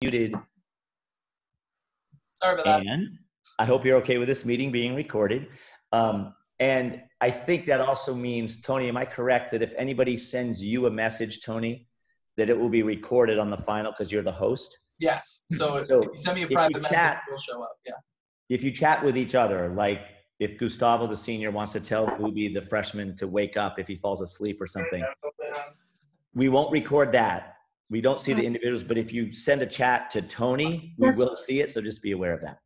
muted. Sorry about that. And I hope you're okay with this meeting being recorded. Um, and I think that also means, Tony, am I correct that if anybody sends you a message, Tony, that it will be recorded on the final because you're the host? Yes. So, So, if you send me a private message, chat- it will show up. Yeah. If you chat with each other, like if Gustavo, the senior, wants to tell Ruby, the freshman, to wake up if he falls asleep or something, we won't record that. We don't see the individuals, but if you send a chat to Tony, we Yes. will see it. So just be aware of that.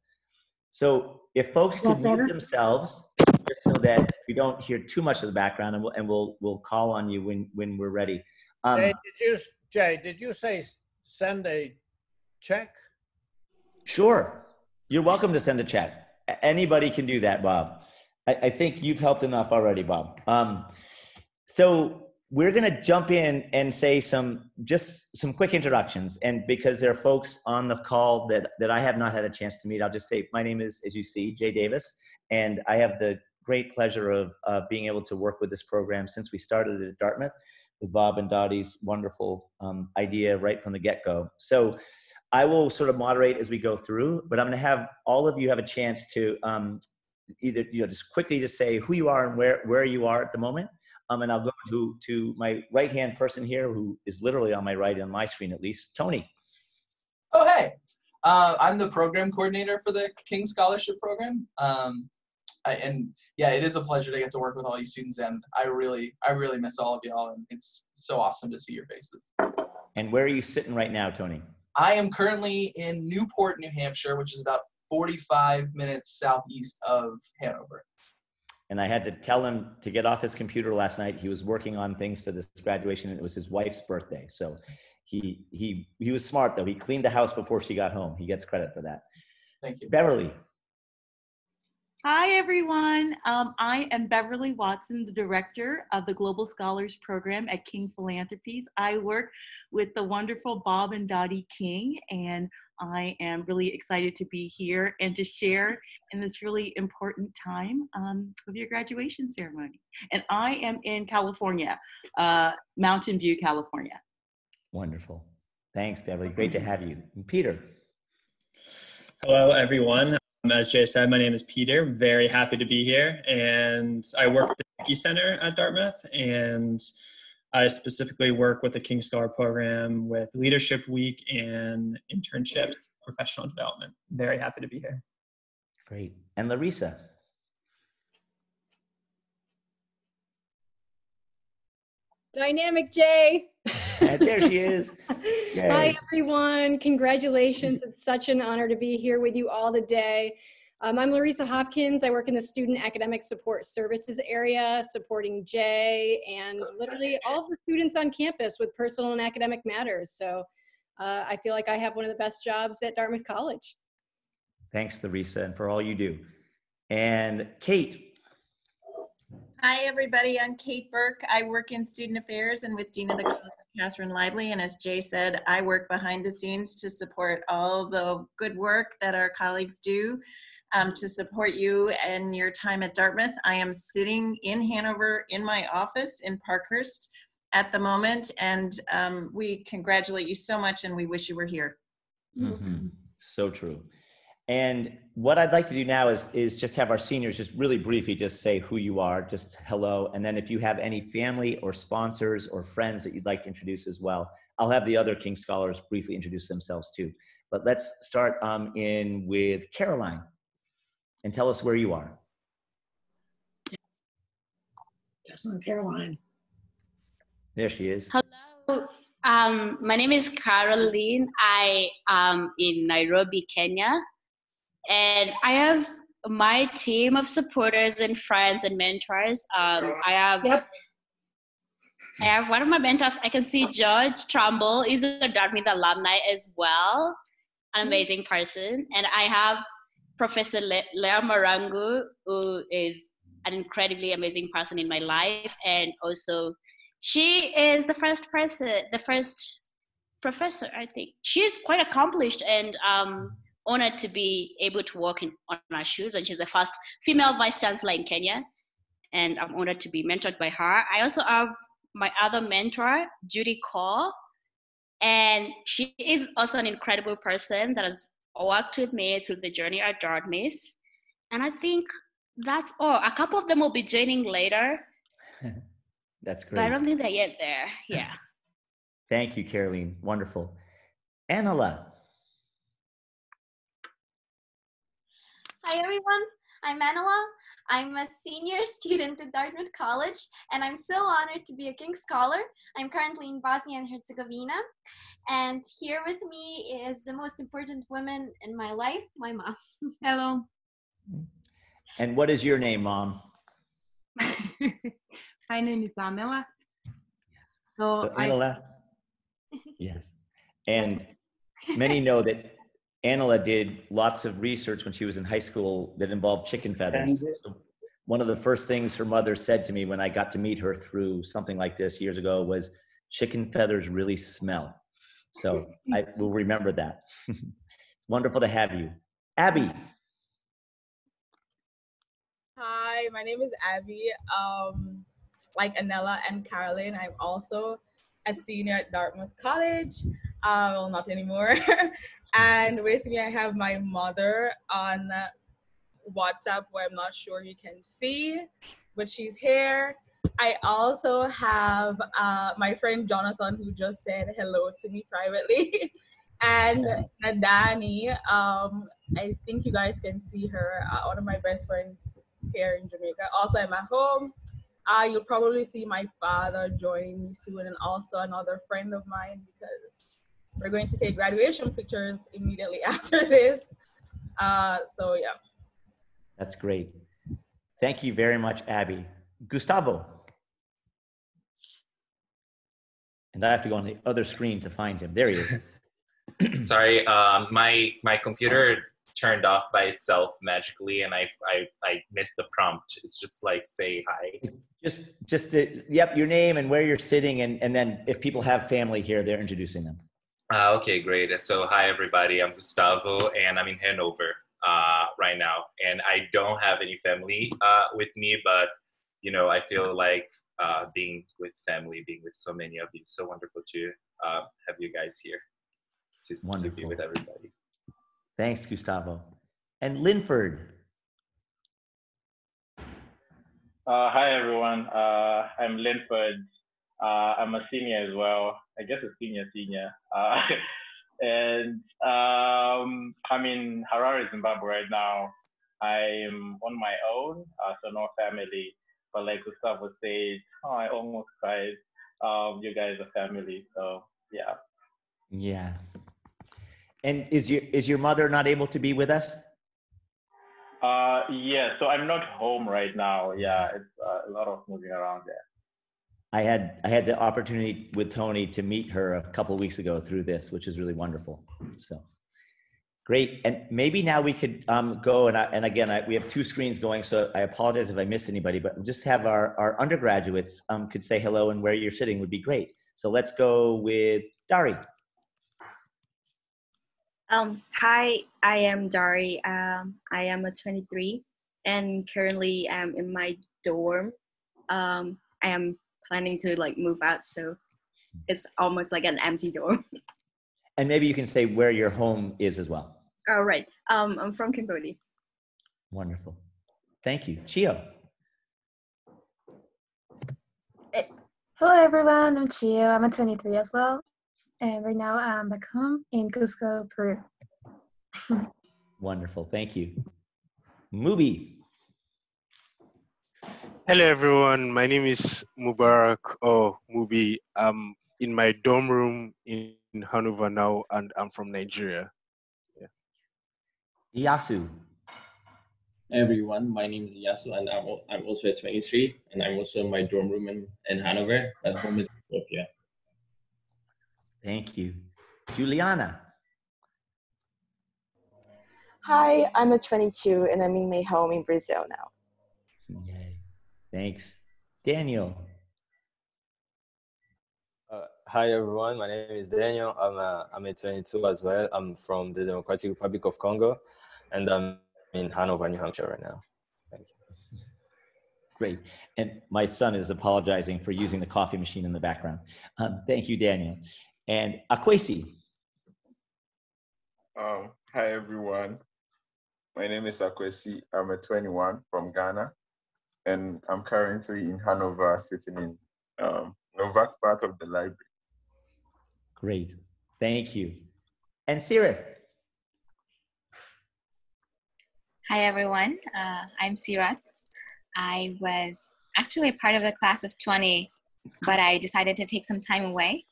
So if folks could mute better? themselves, just so that we don't hear too much of the background, and we'll and we'll we'll call on you when when we're ready. Um, Jay, did you, Jay, did you say send a check? Sure. You're welcome to send a check. Anybody can do that, Bob. I, I think you've helped enough already, Bob. Um, so we're going to jump in and say some just some quick introductions. And because there are folks on the call that that I have not had a chance to meet, I'll just say my name is, as you see, Jay Davis, and I have the great pleasure of uh, being able to work with this program since we started it at Dartmouth with Bob and Dottie's wonderful um, idea right from the get-go. So I will sort of moderate as we go through, but I'm going to have all of you have a chance to um, either you know just quickly just say who you are and where where you are at the moment. Um, and I'll go to to my right hand person here, who is literally on my right on my screen at least, Tony. Oh, hey. Uh, I'm the program coordinator for the King Scholarship Program. Um, I, and yeah, it is a pleasure to get to work with all you students, and I really, I really miss all of y'all, and it's so awesome to see your faces. And where are you sitting right now, Tony? I am currently in Newport, New Hampshire, which is about 45 minutes southeast of Hanover. And I had to tell him to get off his computer last night. He was working on things for this graduation, and it was his wife's birthday. So he he he was smart though. He cleaned the house before she got home. He gets credit for that. Thank you. Beverly. Hi, everyone. Um, I am Beverly Watson, the director of the Global Scholars Program at King Philanthropies. I work with the wonderful Bob and Dottie King, and I am really excited to be here and to share in this really important time um, of your graduation ceremony. And I am in California, uh, Mountain View, California. Wonderful. Thanks, Beverly. Great to have you. And Peter. Hello, everyone. Um, As Jay said, my name is Peter. Very happy to be here. And I work at the Dickey Center at Dartmouth. And I specifically work with the King Scholar Program with Leadership Week and internships, professional development. Very happy to be here. Great. And Larissa. Dynamic Jay. And there she is. Hi, everyone. Congratulations. It's such an honor to be here with you all today. Um, I'm Larissa Hopkins. I work in the Student Academic Support Services area, supporting Jay and literally all the students on campus with personal and academic matters. So uh, I feel like I have one of the best jobs at Dartmouth College. Thanks, Larissa, and for all you do. And Kate. Hi, everybody. I'm Kate Burke. I work in student affairs and with Dean of the College, Kathryn Lively. And as Jay said, I work behind the scenes to support all the good work that our colleagues do um, to support you and your time at Dartmouth. I am sitting in Hanover in my office in Parkhurst at the moment, and um, we congratulate you so much and we wish you were here. Mhm. So true. And what I'd like to do now is is just have our seniors just really briefly just say who you are, just hello, and then if you have any family or sponsors or friends that you'd like to introduce as well, I'll have the other King Scholars briefly introduce themselves too. But let's start um, in with Caroline, and tell us where you are. Jessalyn Caroline. There she is. Hello, um, my name is Caroline. I am in Nairobi, Kenya, and I have my team of supporters and friends and mentors. Um, I have Yep. I have one of my mentors. I can see George Trumbull. He's a Dartmouth alumni as well, an amazing person. And I have Professor Le- Leah Marangu, who is an incredibly amazing person in my life, and also she is the first person, the first professor. I think she's quite accomplished and um, honored to be able to walk in on our shoes. And she's the first female vice chancellor in Kenya, and I'm honored to be mentored by her. I also have my other mentor, Judy Kaur. And she is also an incredible person that has walked with me through the journey at Dartmouth. And I think that's all. A couple of them will be joining later. That's But I don't think they're yet there. Yeah. Thank you, Caroline. Wonderful. Anela. Hi everyone, I'm Anela. I'm a senior student at Dartmouth College, and I'm so honored to be a King Scholar. I'm currently in Bosnia and Herzegovina, and here with me is the most important woman in my life, my mom. Hello. And what is your name, Mom? My name is Amela. So So I, Anela. Yes. And many know that Anela did lots of research when she was in high school that involved chicken feathers. So one of the first things her mother said to me when I got to meet her through something like this years ago was chicken feathers really smell. So I will remember that. it's wonderful to have you. Abby. Hi, my name is Abby. Um, like Anela and Caroline, I'm also a senior at Dartmouth College. Uh, well, not anymore. and with me, I have my mother on WhatsApp, where I'm not sure you can see, but she's here. I also have uh, my friend Jonathan, who just said hello to me privately, and Nadani. Um, I think you guys can see her, uh, one of my best friends here in Jamaica. Also, I'm at home. Uh, you'll probably see my father join me soon, and also another friend of mine because we're going to take graduation pictures immediately after this. Uh, so yeah. That's great. Thank you very much, Abby. Gustavo. And I have to go on the other screen to find him. There he is. Sorry, um, my my computer turned off by itself magically, and I I I missed the prompt. It's just like say hi. Just, just the, yep, your name and where you're sitting, and, and then if people have family here, they're introducing them. Uh, okay, great. So hi everybody. I'm Gustavo, and I'm in Hanover uh, right now, and I don't have any family uh, with me, but you know I feel like uh, being with family, being with so many of you, so wonderful to uh, have you guys here to, to be Wonderful. with everybody. Thanks, Gustavo. And Linford. Uh, hi everyone. Uh, I'm Linford. Uh, I'm a senior as well. I guess a senior senior. Uh, and um, I'm in Harare, Zimbabwe right now. I'm on my own, uh, so no family. But like Gustavo said, oh, I almost cried. Um, you guys are family, so yeah. Yeah. And is your is your mother not able to be with us? Uh, yeah. So I'm not home right now. Yeah, it's uh, a lot of moving around there. I had I had the opportunity with Tony to meet her a couple of weeks ago through this, which is really wonderful. So great. And maybe now we could um, go and I, and again I, we have two screens going, so I apologize if I miss anybody, but just have our our undergraduates um, could say hello and where you're sitting would be great. So let's go with Dari. Um, hi, I am Dari. Um, I am a 23 and currently I'm in my dorm. Um, I am planning to like move out, so it's almost like an empty dorm. And maybe you can say where your home is as well. All right. Um, I'm from Cambodia. Wonderful. Thank you. Chio. Hello everyone, I'm Chio. I'm a 23 as well. And right now I'm back home in Cusco, Peru. Wonderful. Thank you. Mubi. Hello everyone, my name is Mubarak or Mubi. I'm in my dorm room in Hanover now and I'm from Nigeria. Yeah. Yasu. everyone. My name is Yasu, and I'm, I'm also a 23, and I'm also in my dorm room in, in Hanover. But home is Ethiopia. Thank you. Juliana. Hi, I'm a 22 and I'm in my home in Brazil now. Yay. Thanks. Daniel. Hi everyone, my name is Daniel. I'm a, I'm a 22 as well. I'm from the Democratic Republic of Congo, and I'm in Hanover, New Hampshire right now. Thank you. Great. And my son is apologizing for using the coffee machine in the background. Um, thank you, Daniel. And Akwesi. Um, hi, everyone. My name is Akwesi. I'm a 21 from Ghana, and I'm currently in Hanover, sitting in um, Novack part of the library. Great. Thank you. And Sirith. Hi, everyone. Uh, I'm Sirat. I was actually part of the class of 20, but I decided to take some time away.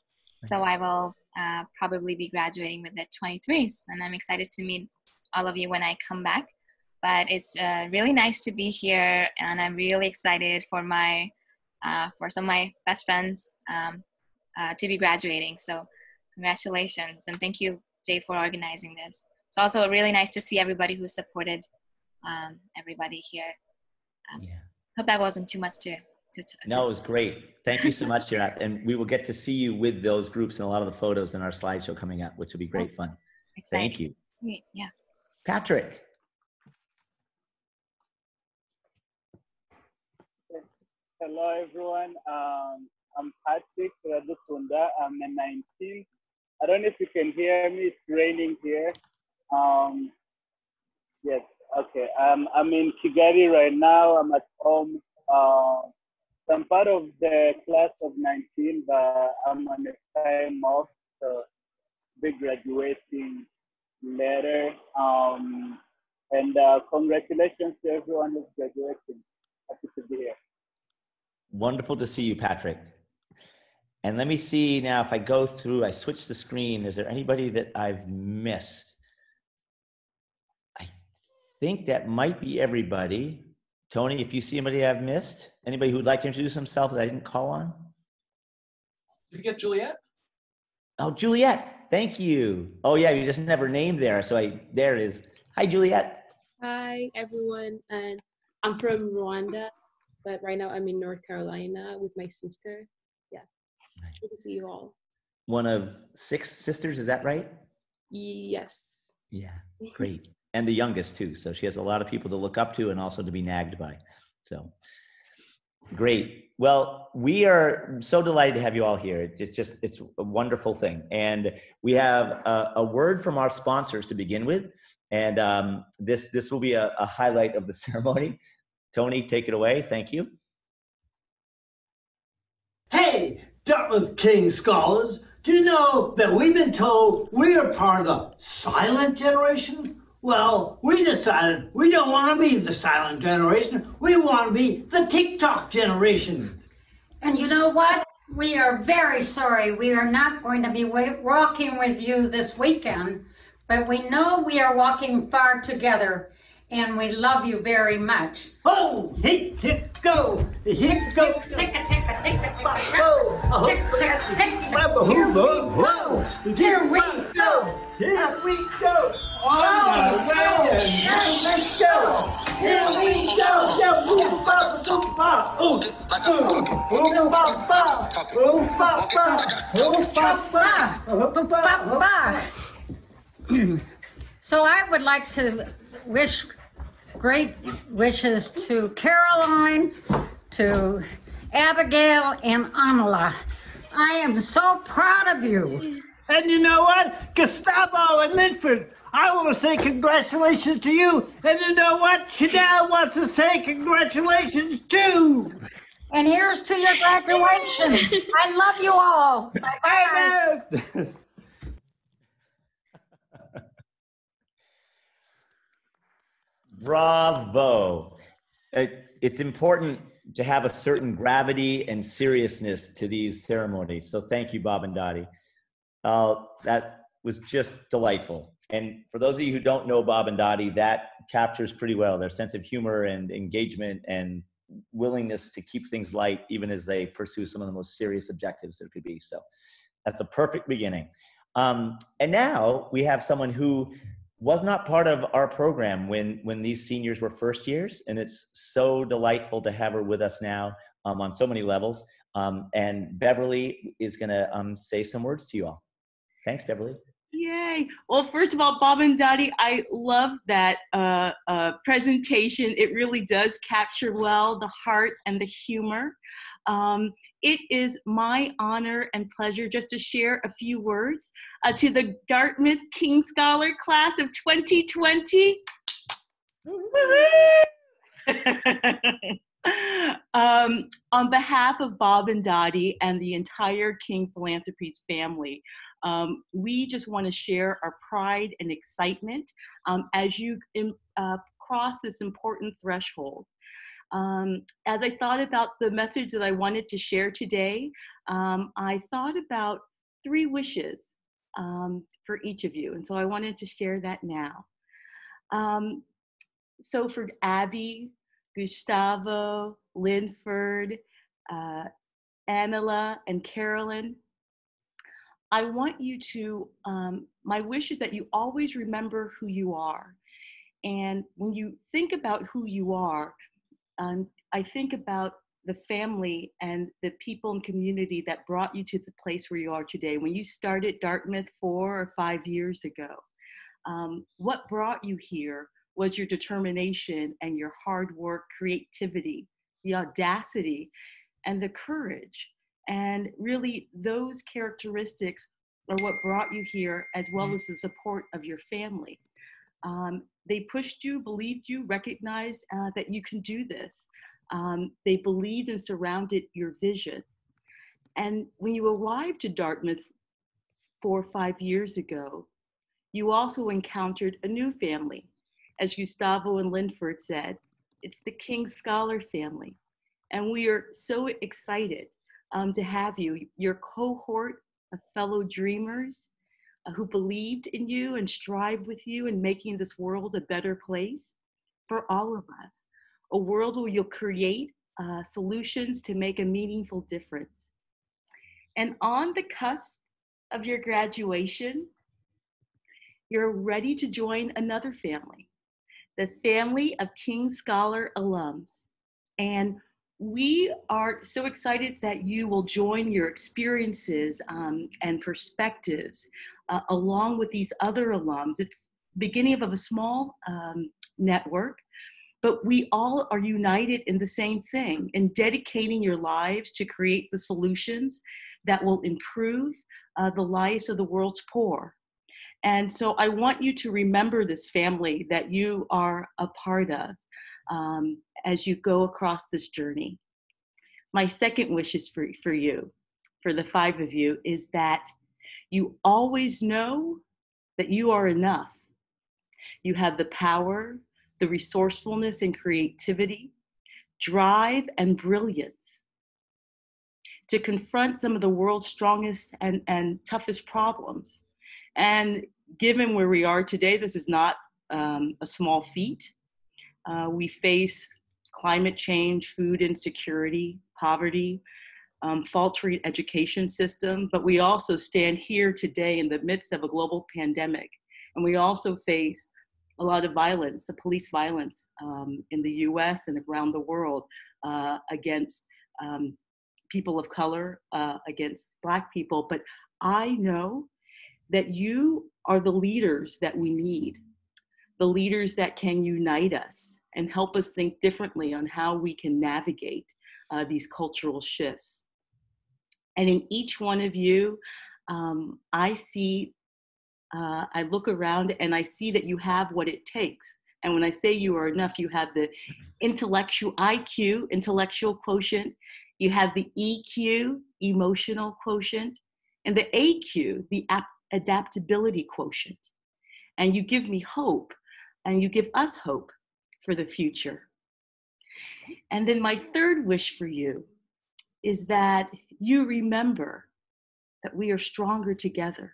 So I will uh, probably be graduating with the 23s, and I'm excited to meet all of you when I come back. But it's uh, really nice to be here, and I'm really excited for my uh, for some of my best friends um, uh, to be graduating. So congratulations, and thank you, Jay, for organizing this. It's also really nice to see everybody who supported um, everybody here. Um, yeah. Hope that wasn't too much to. to, to no, it was great. Thank you so much, Jarat. And we will get to see you with those groups and a lot of the photos in our slideshow coming up, which will be great fun. Exciting. Thank you. Sweet. Yeah. Patrick. Hello, everyone. Um, I'm Patrick Radusunda. I'm a 19. I don't know if you can hear me. It's raining here. Um, yes, okay. Um, I'm in Kigali right now. I'm at home. Uh, I'm part of the class of 19, but I'm on a time off. So, big graduating later. Um, and uh, congratulations to everyone who's graduating. Happy to be here. Wonderful to see you, Patrick. And let me see now if I go through, I switch the screen. Is there anybody that I've missed? I think that might be everybody. Tony, if you see anybody I've missed, anybody who'd like to introduce themselves that I didn't call on? Did you get Juliet? Oh, Juliet. Thank you. Oh, yeah, you just never named there. So I, there it is. Hi, Juliet. Hi, everyone. And I'm from Rwanda, but right now I'm in North Carolina with my sister. To see you all. One of six sisters, is that right? Yes. Yeah, great. And the youngest, too. So she has a lot of people to look up to and also to be nagged by. So great. Well, we are so delighted to have you all here. It's just, it's a wonderful thing. And we have a, a word from our sponsors to begin with. And um, this, this will be a, a highlight of the ceremony. Tony, take it away. Thank you. Dartmouth King scholars, do you know that we've been told we are part of the silent generation? Well, we decided we don't want to be the silent generation. We want to be the TikTok generation. And you know what? We are very sorry we are not going to be walking with you this weekend, but we know we are walking far together and we love you very much. Oh, hit, hit, go, hit, go, tick, tick, tick. Here we go. Here we go. Here we go. On Oh, the way, go. and let's go. Here we go. Yeah, boom, ba, boom, ba, ooh, ooh, boom, ba, ba, boom, ba, ba, boom, ba, ba. So I would like to wish great wishes to Caroline, to Abigail, and Amala. I am so proud of you. And you know what? Gustavo and Linford, I want to say congratulations to you. And you know what? Chanel wants to say congratulations too. And here's to your graduation. I love you all. Bye-bye. Bravo. It, it's important to have a certain gravity and seriousness to these ceremonies. So thank you, Bob and Dottie. Uh, that was just delightful. And for those of you who don't know Bob and Dottie, that captures pretty well their sense of humor and engagement and willingness to keep things light, even as they pursue some of the most serious objectives there could be. So that's a perfect beginning. Um, and now we have someone who was not part of our program when when these seniors were first years and it's so delightful to have her with us now um, on so many levels um, and beverly is going to um, say some words to you all thanks beverly Yay! Well, first of all, Bob and Dottie, I love that uh, uh, presentation. It really does capture well the heart and the humor Um, it is my honor and pleasure just to share a few words uh, to the Dartmouth King Scholar class of 2020. um, on behalf of Bob and Dottie and the entire King Philanthropies family, um, we just want to share our pride and excitement um, as you uh, cross this important threshold. Um, as I thought about the message that I wanted to share today, um, I thought about three wishes um, for each of you. And so I wanted to share that now. Um, so for Abby, Gustavo, Linford, uh, Anela, and Carolyn, I want you to, um, my wish is that you always remember who you are. And when you think about who you are, um, I think about the family and the people and community that brought you to the place where you are today. When you started Dartmouth four or five years ago, um, what brought you here was your determination and your hard work, creativity, the audacity, and the courage. And really, those characteristics are what brought you here, as well mm. as the support of your family. Um, they pushed you, believed you, recognized uh, that you can do this. Um, they believed and surrounded your vision. And when you arrived to Dartmouth four or five years ago, you also encountered a new family. As Gustavo and Linford said, it's the King Scholar family. And we are so excited um, to have you, your cohort of fellow dreamers, who believed in you and strive with you in making this world a better place for all of us. A world where you'll create uh, solutions to make a meaningful difference. And on the cusp of your graduation, you're ready to join another family, the family of King Scholar alums. And we are so excited that you will join your experiences um, and perspectives uh, along with these other alums. It's beginning of a small um, network, but we all are united in the same thing in dedicating your lives to create the solutions that will improve uh, the lives of the world's poor. And so I want you to remember this family that you are a part of um, as you go across this journey. My second wish is for, for you, for the five of you, is that you always know that you are enough. You have the power, the resourcefulness and creativity, drive and brilliance to confront some of the world's strongest and, and toughest problems. And given where we are today, this is not um, a small feat. Uh, we face climate change, food insecurity, poverty, um, faltering education system, but we also stand here today in the midst of a global pandemic. And we also face a lot of violence, the police violence um, in the US and around the world uh, against um, people of color, uh, against Black people. But I know that you are the leaders that we need, the leaders that can unite us and help us think differently on how we can navigate uh, these cultural shifts. And in each one of you, um, I see, uh, I look around and I see that you have what it takes. And when I say you are enough, you have the intellectual IQ, intellectual quotient, you have the EQ, emotional quotient, and the AQ, the adaptability quotient. And you give me hope, and you give us hope for the future. And then my third wish for you is that you remember that we are stronger together.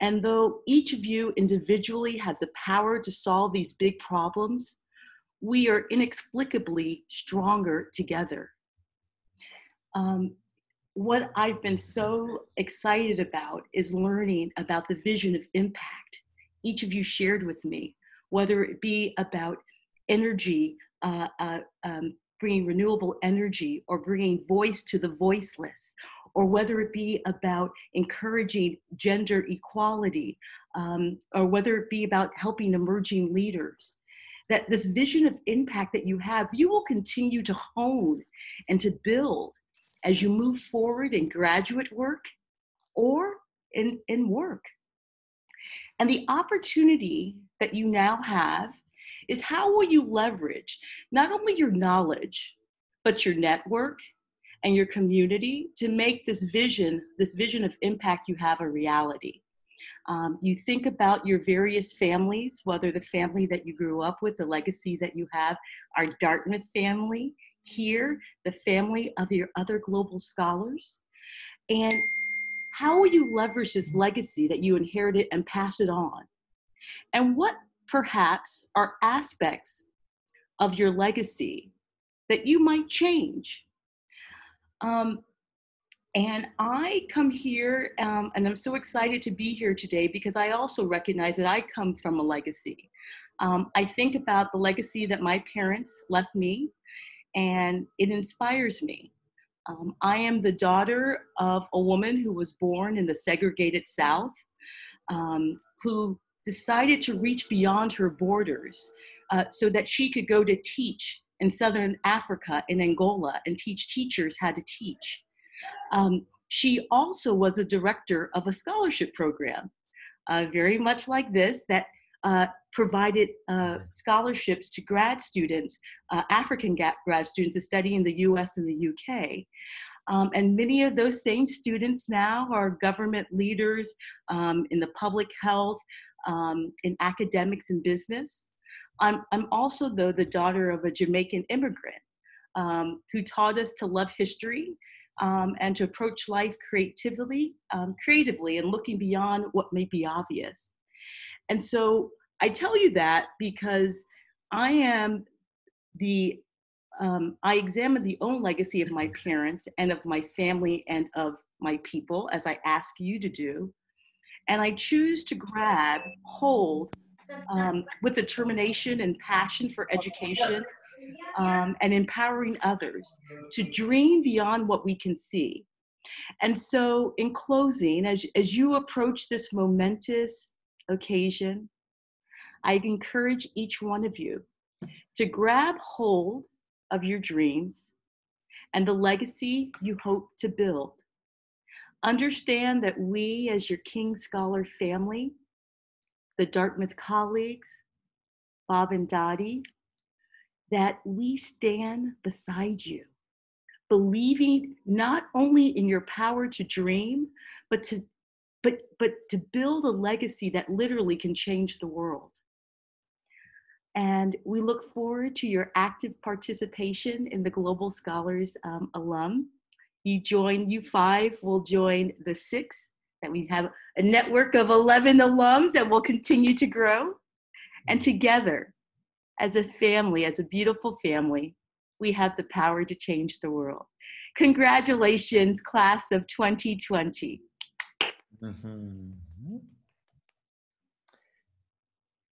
And though each of you individually have the power to solve these big problems, we are inexplicably stronger together. Um, what I've been so excited about is learning about the vision of impact each of you shared with me, whether it be about energy, uh, uh, um, bringing renewable energy or bringing voice to the voiceless, or whether it be about encouraging gender equality, um, or whether it be about helping emerging leaders. that this vision of impact that you have, you will continue to hone and to build as you move forward in graduate work or in, in work. And the opportunity that you now have is how will you leverage not only your knowledge, but your network and your community to make this vision, this vision of impact you have a reality. Um, you think about your various families, whether the family that you grew up with, the legacy that you have, our Dartmouth family, here, the family of your other global scholars. And how will you leverage this legacy that you inherited and pass it on? And what perhaps are aspects of your legacy that you might change? Um, and I come here, um, and I'm so excited to be here today because I also recognize that I come from a legacy. Um, I think about the legacy that my parents left me, and it inspires me. Um, I am the daughter of a woman who was born in the segregated South, um, who decided to reach beyond her borders uh, so that she could go to teach in Southern Africa, in Angola, and teach teachers how to teach. Um, she also was a director of a scholarship program, uh, very much like this, that uh, provided uh, scholarships to grad students, uh, African grad students to study in the US and the UK. Um, and many of those same students now are government leaders um, in the public health, um, in academics and business. I'm, I'm also, though, the daughter of a Jamaican immigrant um, who taught us to love history um, and to approach life creatively, um, creatively and looking beyond what may be obvious. And so I tell you that because I am the, um, I examine the own legacy of my parents and of my family and of my people, as I ask you to do. And I choose to grab hold um, with determination and passion for education um, and empowering others to dream beyond what we can see. And so, in closing, as, as you approach this momentous occasion, I encourage each one of you to grab hold of your dreams and the legacy you hope to build. Understand that we, as your King Scholar family, the Dartmouth colleagues, Bob and Dottie, that we stand beside you, believing not only in your power to dream, but to but but to build a legacy that literally can change the world. And we look forward to your active participation in the Global Scholars um, alum. You join, you five will join the six, that we have a network of 11 alums that will continue to grow. And together, as a family, as a beautiful family, we have the power to change the world. Congratulations, class of 2020. Mm-hmm.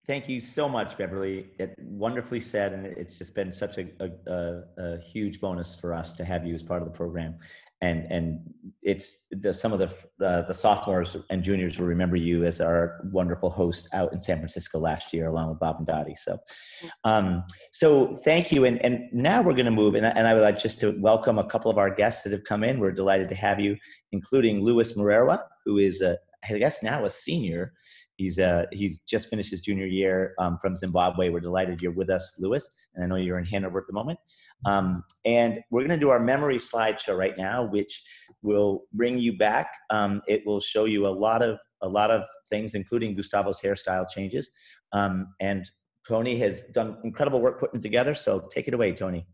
Thank you so much, Beverly. It wonderfully said, and it's just been such a, a, a, huge bonus for us to have you as part of the program and and it's the, some of the uh, the sophomores and juniors will remember you as our wonderful host out in San Francisco last year, along with Bob and Dottie. So, um, so thank you. And and now we're going to move, and, and I would like just to welcome a couple of our guests that have come in. We're delighted to have you, including Louis Moreira, who is a, I guess now a senior. He's uh, he's just finished his junior year um, from Zimbabwe. We're delighted you're with us, Lewis, and I know you're in Hanover at the moment. Um, and we're going to do our memory slideshow right now, which will bring you back. Um, it will show you a lot of a lot of things, including Gustavo's hairstyle changes. Um, and Tony has done incredible work putting it together. So take it away, Tony.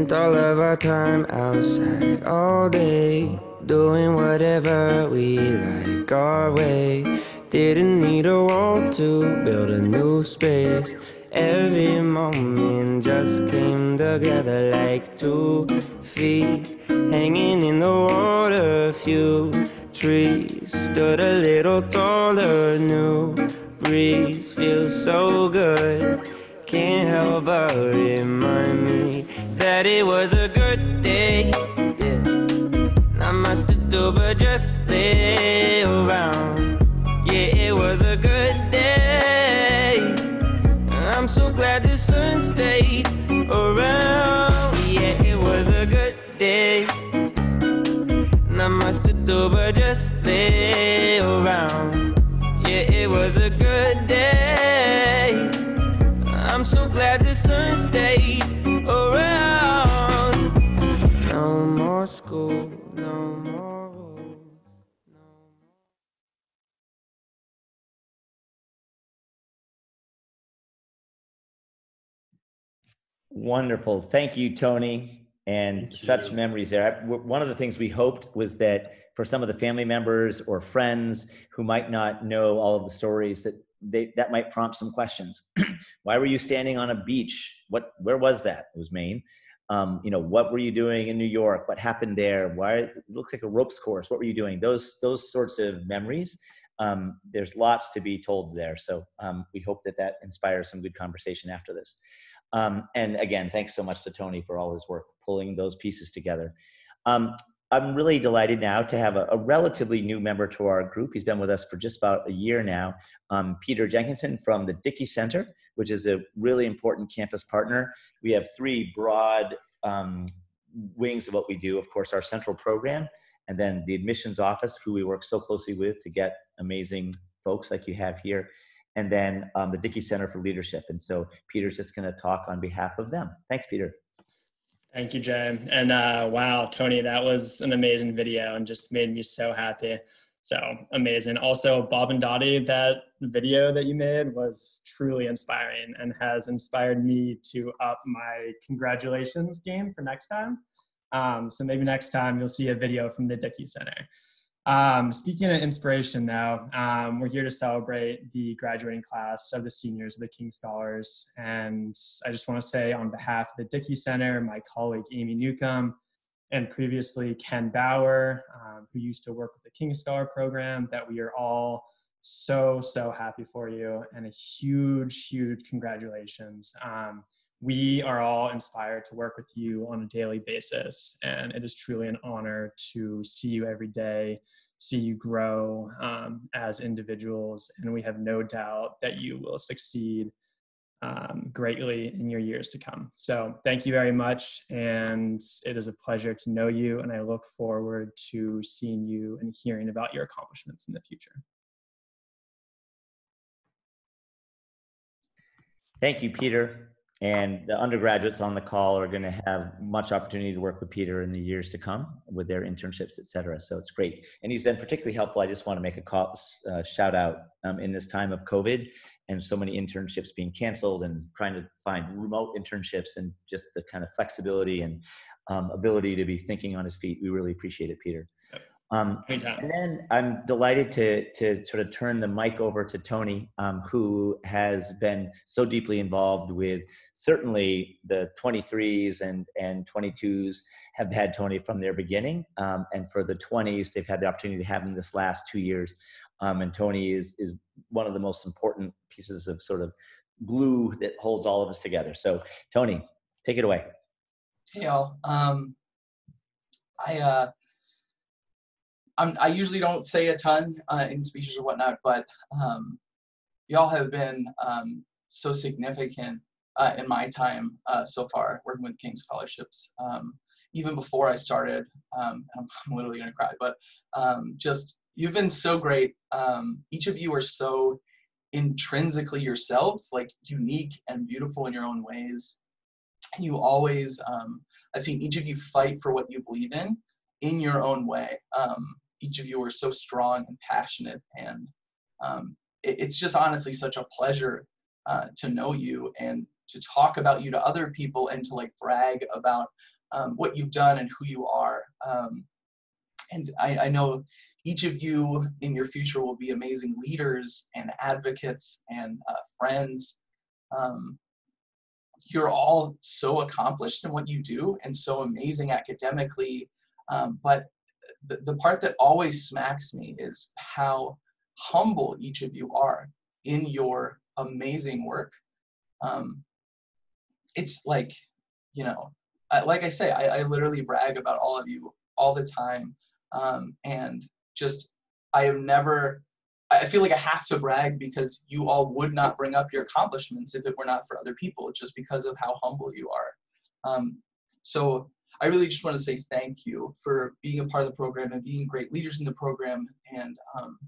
Spent all of our time outside all day, doing whatever we like our way. Didn't need a wall to build a new space. Every moment just came together like two feet hanging in the water. Few trees stood a little taller. New breeze feels so good. Can't help but remind me that it was a good day. Yeah. Not much to do but just lay around. Yeah, it was a good day. I'm so glad the sun stayed around. Yeah, it was a good day. Not much to do but just lay around. Yeah, it was a good day. Wonderful. Thank you, Tony. And such memories there. One of the things we hoped was that for some of the family members or friends who might not know all of the stories, that they that might prompt some questions. Why were you standing on a beach? What where was that? It was Maine. Um, you know, what were you doing in New York? What happened there? Why it looks like a ropes course? What were you doing? Those those sorts of memories. Um, there's lots to be told there. So um, we hope that that inspires some good conversation after this. Um, and again, thanks so much to Tony for all his work pulling those pieces together. Um, I'm really delighted now to have a, a, relatively new member to our group. He's been with us for just about a year now. Um, Peter Jenkinson from the Dickey Center, which is a really important campus partner. We have three broad um, wings of what we do. Of course, our central program, and then the admissions office, who we work so closely with to get amazing folks like you have here and then um, the Dickey Center for Leadership. And so Peter's just going to talk on behalf of them. Thanks, Peter. Thank you, Jay. And uh, wow, Tony, that was an amazing video and just made me so happy. So amazing. Also, Bob and Dottie, that video that you made was truly inspiring and has inspired me to up my congratulations game for next time. Um, so maybe next time you'll see a video from the Dickey Center. Um, speaking of inspiration, though, um, we're here to celebrate the graduating class of the seniors of the King Scholars. And I just want to say, on behalf of the Dickey Center, my colleague Amy Newcomb, and previously Ken Bauer, um, who used to work with the King Scholar program, that we are all so, so happy for you and a huge, huge congratulations. We are all inspired to work with you on a daily basis. And it is truly an honor to see you every day, see you grow um, as individuals. And we have no doubt that you will succeed um, greatly in your years to come. So thank you very much. And it is a pleasure to know you. And I look forward to seeing you and hearing about your accomplishments in the future. Thank you, Peter. And the undergraduates on the call are going to have much opportunity to work with Peter in the years to come with their internships, et cetera. So it's great. And he's been particularly helpful. I just want to make a call, uh, shout out um, in this time of COVID and so many internships being canceled and trying to find remote internships and just the kind of flexibility and um, ability to be thinking on his feet. We really appreciate it, Peter. Um, and then I'm delighted to, to sort of turn the mic over to Tony, um, who has been so deeply involved with certainly the 23s and, and 22s have had Tony from their beginning. Um, and for the 20s, they've had the opportunity to have him this last two years. Um, and Tony is, is one of the most important pieces of sort of glue that holds all of us together. So Tony, take it away. Hey, all. Um, I, uh, I'm, i usually don't say a ton uh, in speeches or whatnot, but um, y'all have been um, so significant uh, in my time uh, so far working with King Scholarships. Um, even before I started, um, I'm, literally gonna cry, but um, just you've been so great. Um, each of you are so intrinsically yourselves, like unique and beautiful in your own ways. And you always, I've seen each of you fight for what you believe in in your own way. Um, each of you are so strong and passionate and um, it, it's just honestly such a pleasure uh, to know you and to talk about you to other people and to like brag about um, what you've done and who you are um, and I, I know each of you in your future will be amazing leaders and advocates and uh, friends um, you're all so accomplished in what you do and so amazing academically. Um, but the, the part that always smacks me is how humble each of you are in your amazing work. Um, it's like, you know, I, like I say, I, I literally brag about all of you all the time. Um, and just, I have never, I feel like I have to brag because you all would not bring up your accomplishments if it were not for other people, just because of how humble you are. Um, so I really just want to say thank you for being a part of the program and being great leaders in the program and um,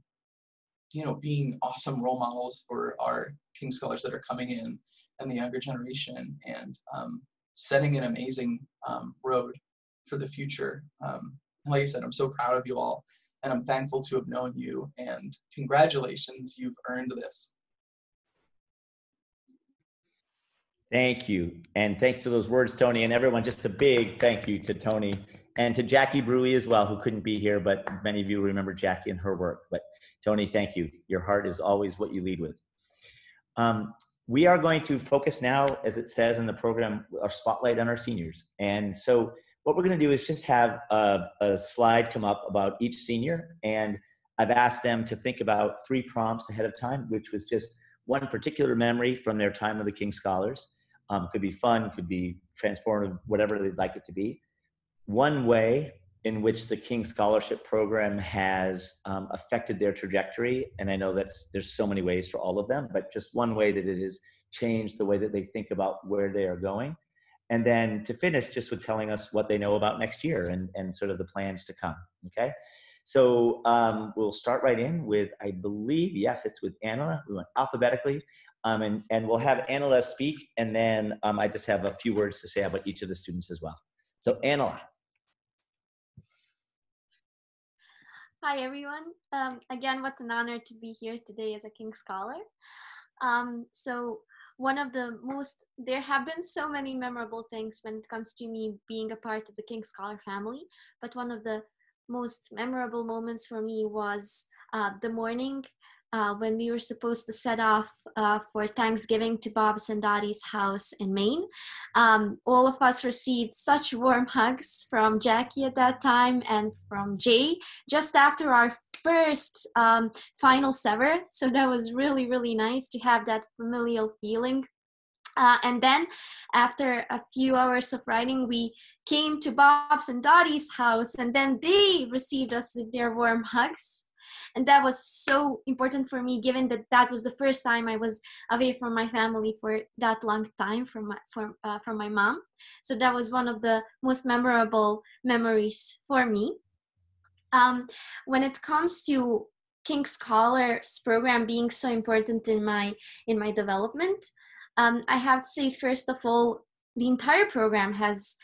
you know being awesome role models for our King Scholars that are coming in and the younger generation and um, setting an amazing um, road for the future. Um, like I said, I'm so proud of you all and I'm thankful to have known you and congratulations, you've earned this. Thank you. And thanks to those words, Tony, and everyone, just a big thank you to Tony and to Jackie Brewy as well, who couldn't be here, but many of you remember Jackie and her work. But Tony, thank you. Your heart is always what you lead with. Um, we are going to focus now, as it says in the program, our spotlight on our seniors. And so what we're going to do is just have a, a slide come up about each senior. And I've asked them to think about three prompts ahead of time, which was just one particular memory from their time with the King Scholars. Um, could be fun, could be transformative, whatever they'd like it to be. One way in which the King Scholarship Program has um, affected their trajectory, and I know that there's so many ways for all of them, but just one way that it has changed the way that they think about where they are going. And then to finish, just with telling us what they know about next year and, and sort of the plans to come. Okay. So um, we'll start right in with, I believe, yes, it's with Anna. We went alphabetically. Um, and, and we'll have Anna speak, and then um, I just have a few words to say about each of the students as well. So Anna. Hi, everyone. Um, again, what an honor to be here today as a King Scholar. Um, so one of the most, there have been so many memorable things when it comes to me being a part of the King Scholar family, but one of the most memorable moments for me was uh, the morning uh, when we were supposed to set off uh, for Thanksgiving to Bob and Dottie's house in Maine. Um, all of us received such warm hugs from Jackie at that time and from Jay just after our first um, final sever. So that was really, really nice to have that familial feeling. Uh, and then after a few hours of riding, we came to Bob's and Dottie's house, and then they received us with their warm hugs and that was so important for me given that that was the first time i was away from my family for that long time from my from, uh, from my mom. So that was one of the most memorable memories for me. Um, when it comes to king scholars program being so important in my in my development um, i have to say first of all the entire program has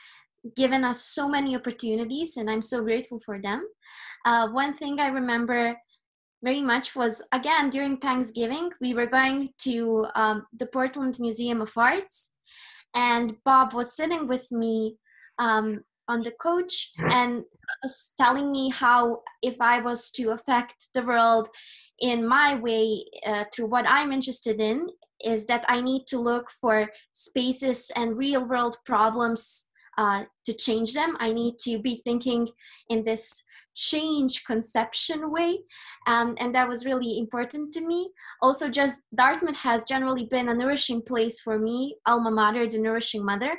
given us so many opportunities and i'm so grateful for them. Uh, one thing i remember very much was again during Thanksgiving. We were going to um, the Portland Museum of Arts, and Bob was sitting with me um, on the coach and was telling me how if I was to affect the world in my way uh, through what I'm interested in, is that I need to look for spaces and real world problems uh, to change them. I need to be thinking in this change conception way um, and that was really important to me. Also just dartmouth has generally been a nourishing place for me alma mater the nourishing mother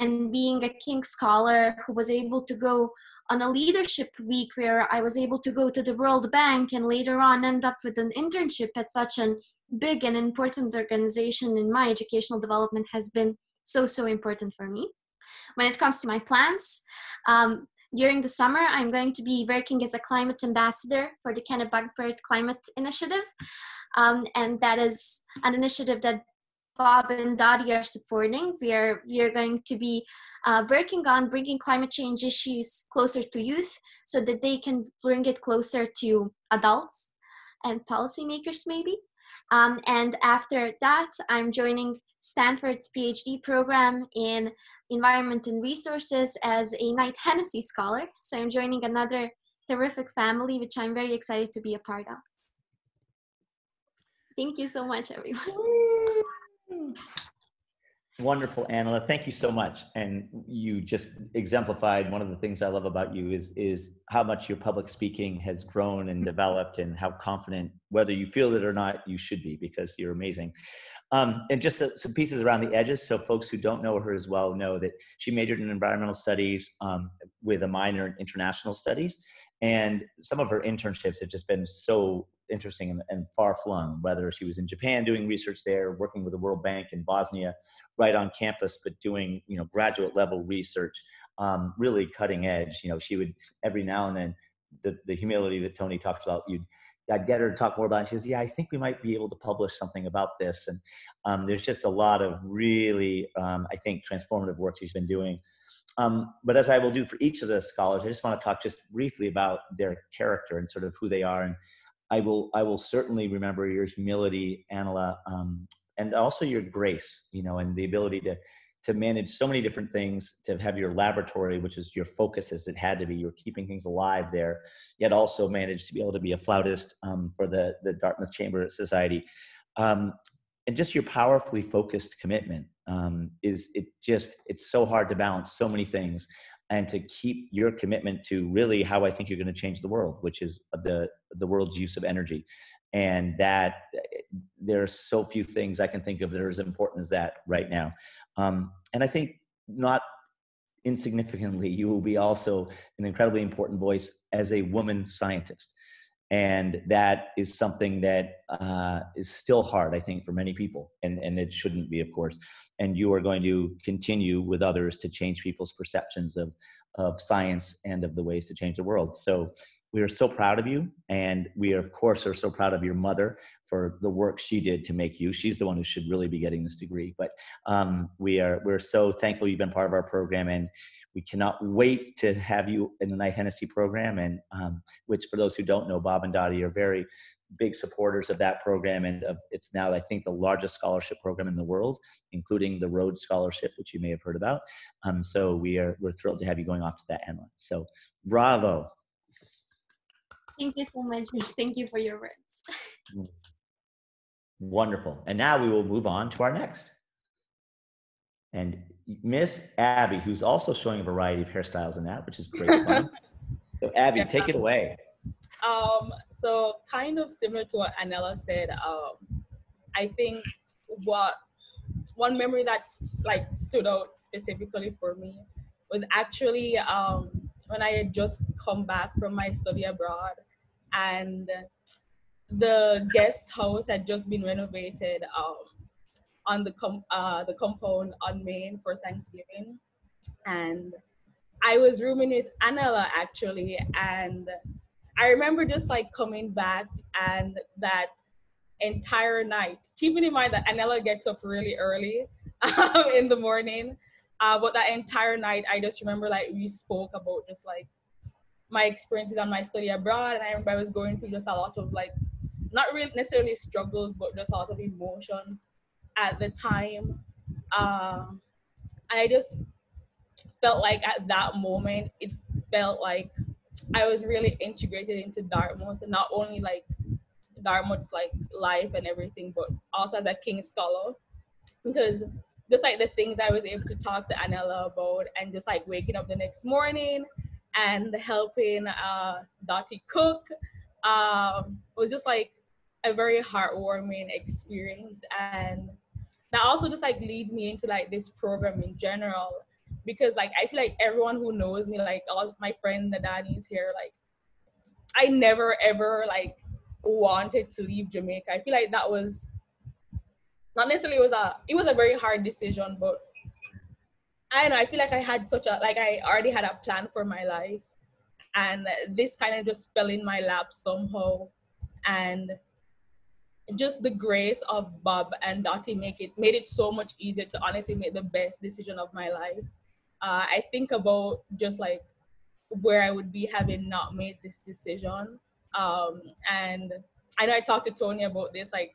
and being a king scholar who was able to go on a leadership week where i was able to go to the world bank and later on end up with an internship at such a big and important organization in my educational development has been so so important for me. When it comes to my plans um, during the summer, I'm going to be working as a climate ambassador for the Kennebunkport Bird Climate Initiative. Um, and that is an initiative that Bob and Dottie are supporting. We are, we are going to be uh, working on bringing climate change issues closer to youth so that they can bring it closer to adults and policymakers maybe. Um, and after that, I'm joining Stanford's PhD program in environment and resources as a Knight Hennessy scholar. So I'm joining another terrific family, which I'm very excited to be a part of. Thank you so much, everyone. Wonderful, Anela. Thank you so much. And you just exemplified one of the things I love about you is is how much your public speaking has grown and developed, and how confident, whether you feel it or not, you should be because you're amazing. Um, and just some pieces around the edges, so folks who don't know her as well know that she majored in environmental studies um, with a minor in international studies, and some of her internships have just been so interesting and, and far flung, whether she was in Japan doing research there, working with the World Bank in Bosnia, right on campus, but doing, you know, graduate level research, um, really cutting edge. You know, she would every now and then, the, the humility that Tony talks about, you'd, I'd get her to talk more about it. She says, yeah, I think we might be able to publish something about this. And um, there's just a lot of really, um, I think, transformative work she's been doing. Um, but as I will do for each of the scholars, I just want to talk just briefly about their character and sort of who they are and I will I will certainly remember your humility, Anela, um, and also your grace, you know, and the ability to to manage so many different things, to have your laboratory, which is your focus as it had to be, you're keeping things alive there, yet also manage to be able to be a flautist um, for the, the Dartmouth Chamber Society. Um, and just your powerfully focused commitment um, is it just, it's so hard to balance so many things and to keep your commitment to really how I think you're going to change the world, which is the the world's use of energy. And that there are so few things I can think of that are as important as that right now. Um, and I think not insignificantly, you will be also an incredibly important voice as a woman scientist. And that is something that uh, is still hard, I think, for many people, and, and it shouldn't be, of course. And you are going to continue with others to change people's perceptions of, of science and of the ways to change the world. So we are so proud of you, and we, of course, are so proud of your mother for the work she did to make you. She's the one who should really be getting this degree. But um, we are we're so thankful you've been part of our program, and we cannot wait to have you in the Knight Hennessy program, and um, which for those who don't know, Bob and Dottie are very big supporters of that program, and of, it's now I think the largest scholarship program in the world, including the Rhodes Scholarship, which you may have heard about. Um, so we are we're thrilled to have you going off to that, Emma. So bravo. Thank you so much. Thank you for your words. Wonderful. And now we will move on to our next. And Miss Abby, who's also showing a variety of hairstyles in that, which is great fun. so Abby, yeah. take it away. Um, so kind of similar to what Anela said, um, I think what one memory that's like stood out specifically for me was actually um, when I had just come back from my study abroad and the guest house had just been renovated um, on the com- uh, the compound on Main for Thanksgiving, and I was rooming with Anela actually, and I remember just like coming back and that entire night, keeping in mind that Anela gets up really early um, in the morning, uh, but that entire night, I just remember like we spoke about just like my experiences on my study abroad, and I remember I was going through just a lot of like not really necessarily struggles, but just a lot of emotions at the time. Um, and I just felt like at that moment, it felt like I was really integrated into Dartmouth, and not only like Dartmouth's like life and everything, but also as a King Scholar, because just like the things I was able to talk to Anela about, and just like waking up the next morning and helping uh, Dottie cook um, was just like a very heartwarming experience, and that also just like leads me into like this program in general because like I feel like everyone who knows me, like all my friend Nadani's here, like I never ever like wanted to leave Jamaica. I feel like that was not necessarily was a it was a very hard decision, but I know, I feel like I had such a like I already had a plan for my life and this kind of just fell in my lap somehow and just the grace of Bob and Dottie make it made it so much easier to honestly make the best decision of my life. Uh, I think about just like where I would be having not made this decision. Um, and I know I talked to Tony about this. Like,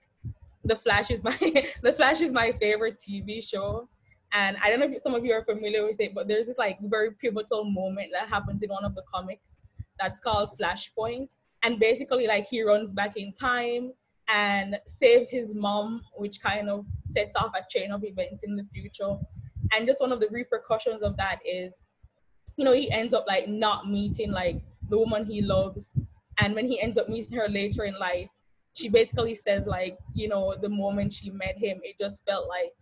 The Flash is my The Flash is my favorite TV show, and I don't know if some of you are familiar with it, but there's this like very pivotal moment that happens in one of the comics that's called Flashpoint, and basically like he runs back in time and saves his mom, which kind of sets off a chain of events in the future. And just one of the repercussions of that is, you know, he ends up like not meeting like the woman he loves. And when he ends up meeting her later in life, she basically says like, you know, the moment she met him, it just felt like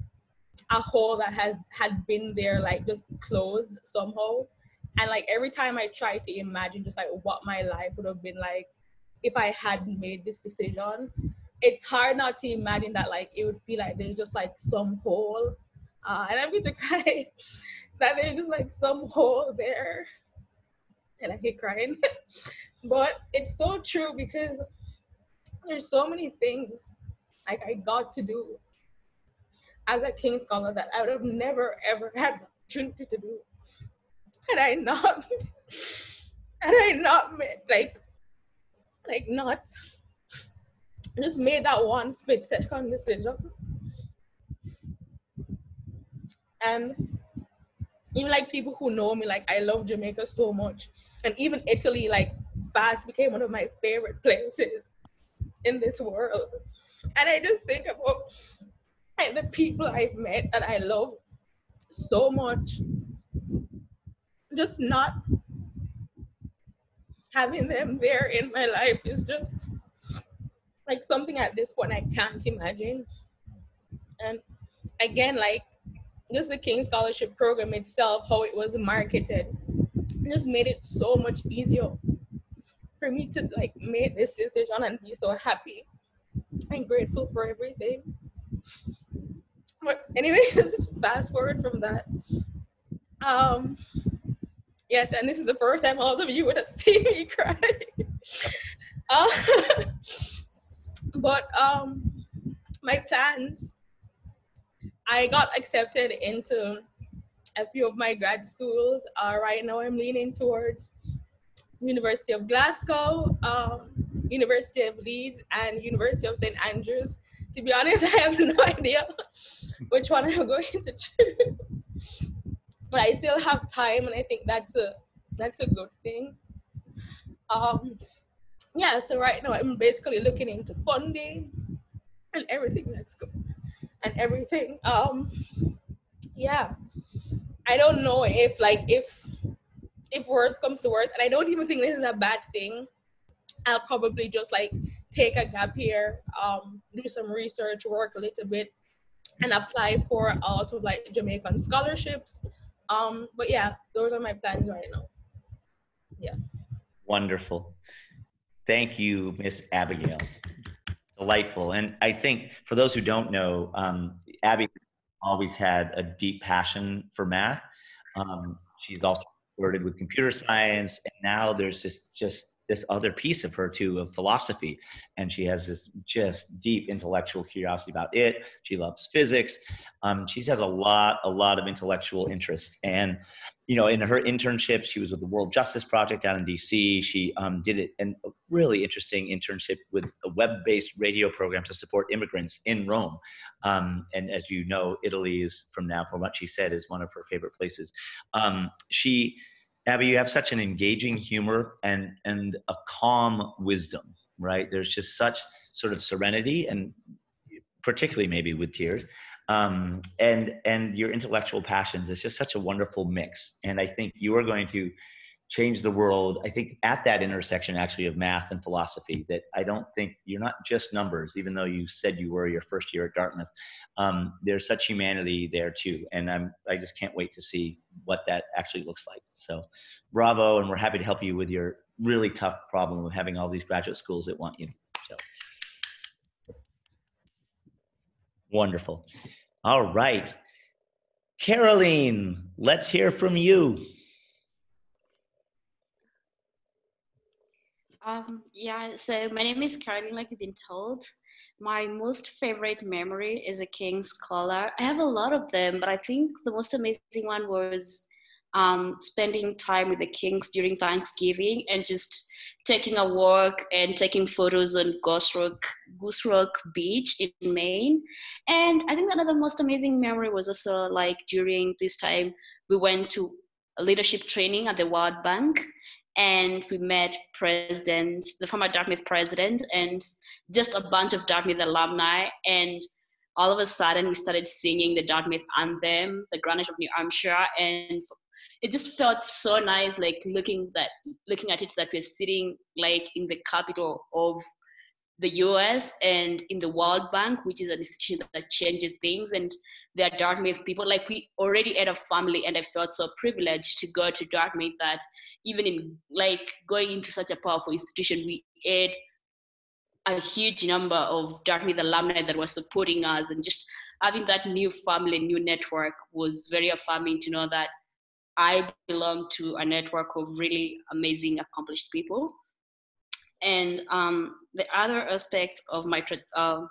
a hole that has had been there, like just closed somehow. And like every time I try to imagine just like what my life would have been like if I hadn't made this decision, it's hard not to imagine that like it would feel like there's just like some hole. Uh, and I'm going to cry that there's just like some hole there. And I keep crying. but it's so true because there's so many things like I got to do as a King Scholar that I would have never ever had the opportunity to do had I not had I not made like like not just made that one split second decision. And even like people who know me, like I love Jamaica so much. And even Italy, like fast became one of my favorite places in this world. And I just think about like, the people I've met that I love so much. Just not having them there in my life is just like something at this point I can't imagine. And again, like just the King Scholarship Program itself, how it was marketed, just made it so much easier for me to like make this decision and be so happy and grateful for everything. But anyways, fast forward from that. Um yes, and this is the first time all of you would have seen me cry. uh, but um my plans i got accepted into a few of my grad schools uh, right now i'm leaning towards university of glasgow um, university of leeds and university of st andrews to be honest i have no idea which one i'm going to choose but i still have time and i think that's a that's a good thing um, yeah, so right now I'm basically looking into funding and everything that's good and everything. Um, yeah, I don't know if like if if worst comes to worst, and I don't even think this is a bad thing. I'll probably just like take a gap here, um, do some research, work a little bit, and apply for a lot of like Jamaican scholarships. Um, but yeah, those are my plans right now. Yeah. Wonderful. Thank you, Miss Abigail. Delightful. And I think for those who don't know, um, Abby always had a deep passion for math. Um, she's also flirted with computer science, and now there's just just this other piece of her too of philosophy. And she has this just deep intellectual curiosity about it. She loves physics. Um, she has a lot a lot of intellectual interest. And you know in her internship she was with the world justice project out in dc she um, did it and a really interesting internship with a web-based radio program to support immigrants in rome. Um, and as you know italy is from now from what she said is one of her favorite places. Um, she Abby, you have such an engaging humor and and a calm wisdom, right? There's just such sort of serenity and particularly maybe with tears. Um, and and your intellectual passions It's just such a wonderful mix. And I think you are going to change the world i think at that intersection actually of math and philosophy that i don't think you're not just numbers even though you said you were your first year at dartmouth um, there's such humanity there too. And i'm i just can't wait to see what that actually looks like. So bravo and we're happy to help you with your really tough problem of having all these graduate schools that want you. So. Wonderful. All right. Caroline let's hear from you Um, yeah, so my name is Caroline, like you've been told. My most favorite memory is a King's Scholar. I have a lot of them, but I think the most amazing one was um, spending time with the Kings during Thanksgiving and just taking a walk and taking photos on Goose Rock, Goose Rock Beach in Maine. And I think another most amazing memory was also like during this time we went to a leadership training at the World Bank and we met president, the former Dartmouth president, and just a bunch of Dartmouth alumni. And all of a sudden, we started singing the Dartmouth anthem, the Granite of New Hampshire, and it just felt so nice, like looking that looking at it that we're sitting like in the capital of the US and in the World Bank, which is an institution that changes things. And there are Dartmouth people. Like we already had a family, and I felt so privileged to go to Dartmouth that even in like going into such a powerful institution, we had a huge number of Dartmouth alumni that were supporting us, and just having that new family, new network was very affirming to know that I belong to a network of really amazing, accomplished people. And um, the other aspect of my uh,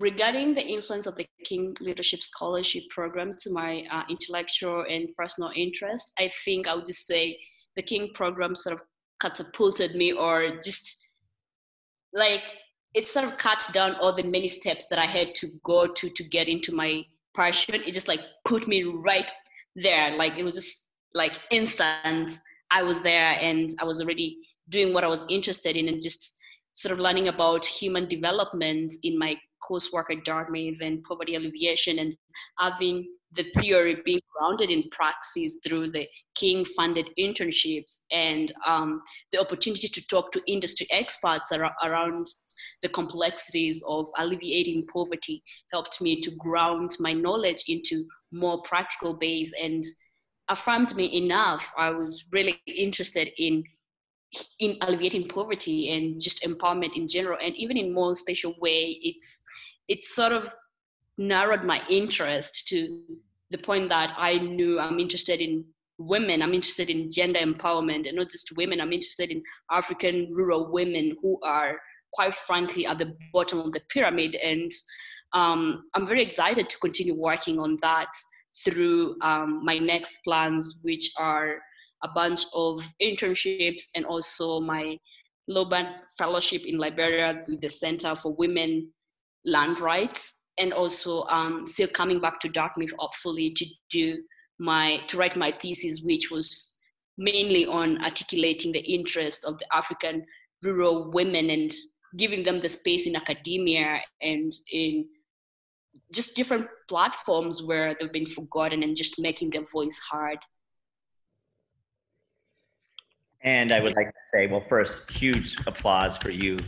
regarding the influence of the King Leadership Scholarship Program to my uh, intellectual and personal interest, I think I would just say the King program sort of catapulted me, or just like it sort of cut down all the many steps that I had to go to to get into my passion. It just like put me right there. Like it was just like instant. I was there and I was already doing what I was interested in and just sort of learning about human development in my coursework at Dartmouth and poverty alleviation and having the theory being grounded in praxis through the King funded internships and um, the opportunity to talk to industry experts ar- around the complexities of alleviating poverty helped me to ground my knowledge into more practical base and affirmed me enough. I was really interested in in alleviating poverty and just empowerment in general and even in more special way it's it's sort of narrowed my interest to the point that i knew i'm interested in women i'm interested in gender empowerment and not just women i'm interested in african rural women who are quite frankly at the bottom of the pyramid. And um, i'm very excited to continue working on that through um, my next plans which are a bunch of internships and also my Lombard Fellowship in Liberia with the Center for Women Land Rights, and also um, still coming back to Dartmouth, hopefully to do my to write my thesis, which was mainly on articulating the interest of the African rural women and giving them the space in academia and in just different platforms where they've been forgotten and just making their voice heard. And I would like to say, well, first, huge applause for you.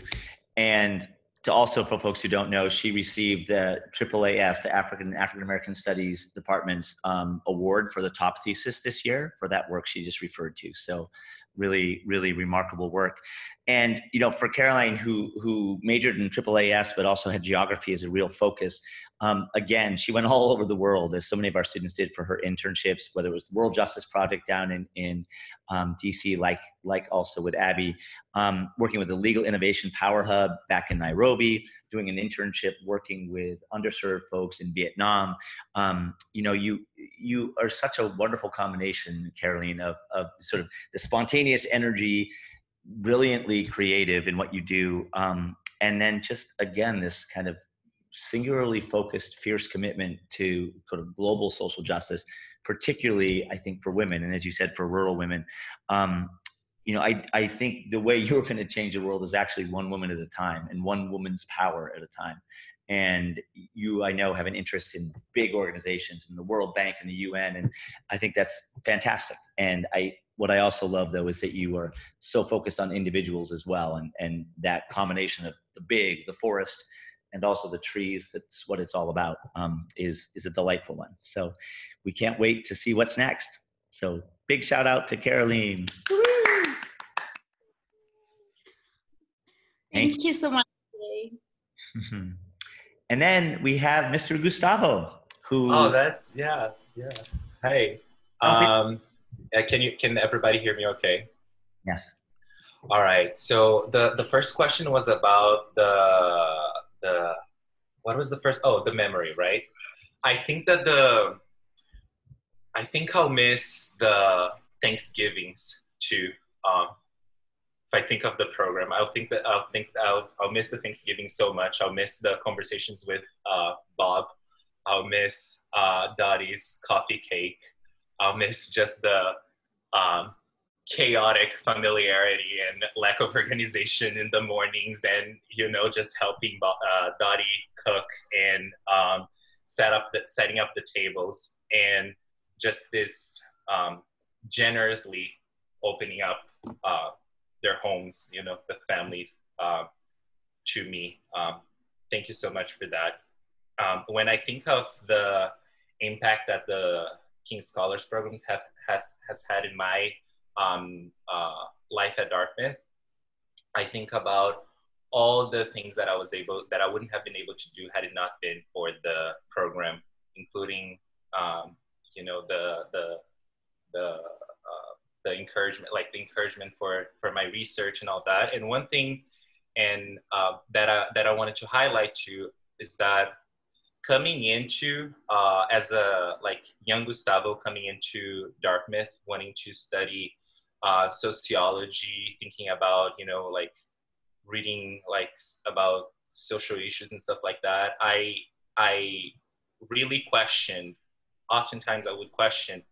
And to also, for folks who don't know, she received the AAAS, the African and African American Studies Department's um, award for the top thesis this year for that work she just referred to. So, really, really remarkable work. And you know, for Caroline, who who majored in AAAS but also had geography as a real focus, um, again, she went all over the world, as so many of our students did for her internships, whether it was the World Justice Project down in, in um, DC, like, like also with Abby, um, working with the Legal Innovation Power Hub back in Nairobi, doing an internship working with underserved folks in Vietnam. Um, you know, you, you are such a wonderful combination, Caroline, of, of sort of the spontaneous energy, brilliantly creative in what you do, um, and then just, again, this kind of singularly focused, fierce commitment to sort of global social justice, particularly, I think, for women, and as you said, for rural women. Um, you know, I, I think the way you're going to change the world is actually one woman at a time and one woman's power at a time. And you, I know, have an interest in big organizations in the World Bank and the UN, and I think that's fantastic. And I, what I also love though is that you are so focused on individuals as well, and and that combination of the big, the forest, and also the trees that's what it's all about um, is is a delightful one. So we can't wait to see what's next. So big shout out to caroline. Thank, thank you so much and then we have mr gustavo who oh that's yeah yeah. Hey um can you can everybody hear me okay? Yes. All right so the the first question was about the the what was the first oh the memory right? I think that the i think i'll miss the thanksgivings too um if i think of the program. I'll think that i'll think i'll, I'll miss the thanksgiving so much. I'll miss the conversations with uh, bob. I'll miss uh, dottie's coffee cake. I'll miss just the um, chaotic familiarity and lack of organization in the mornings and you know just helping uh, Dottie cook and um, set up the setting up the tables and just this um, generously opening up uh, their homes you know the families uh, to me. Um, thank you so much for that. Um, when I think of the impact that the King Scholars programs have has has had in my um, uh, life at Dartmouth, I think about all the things that I was able that I wouldn't have been able to do had it not been for the program, including um, you know the the the uh, the encouragement, like the encouragement for for my research and all that. And one thing, and uh, that I that I wanted to highlight to is that coming into uh, as a like young Gustavo coming into Dartmouth, wanting to study uh, sociology, thinking about you know like reading like about social issues and stuff like that. I I really questioned. Oftentimes, I would question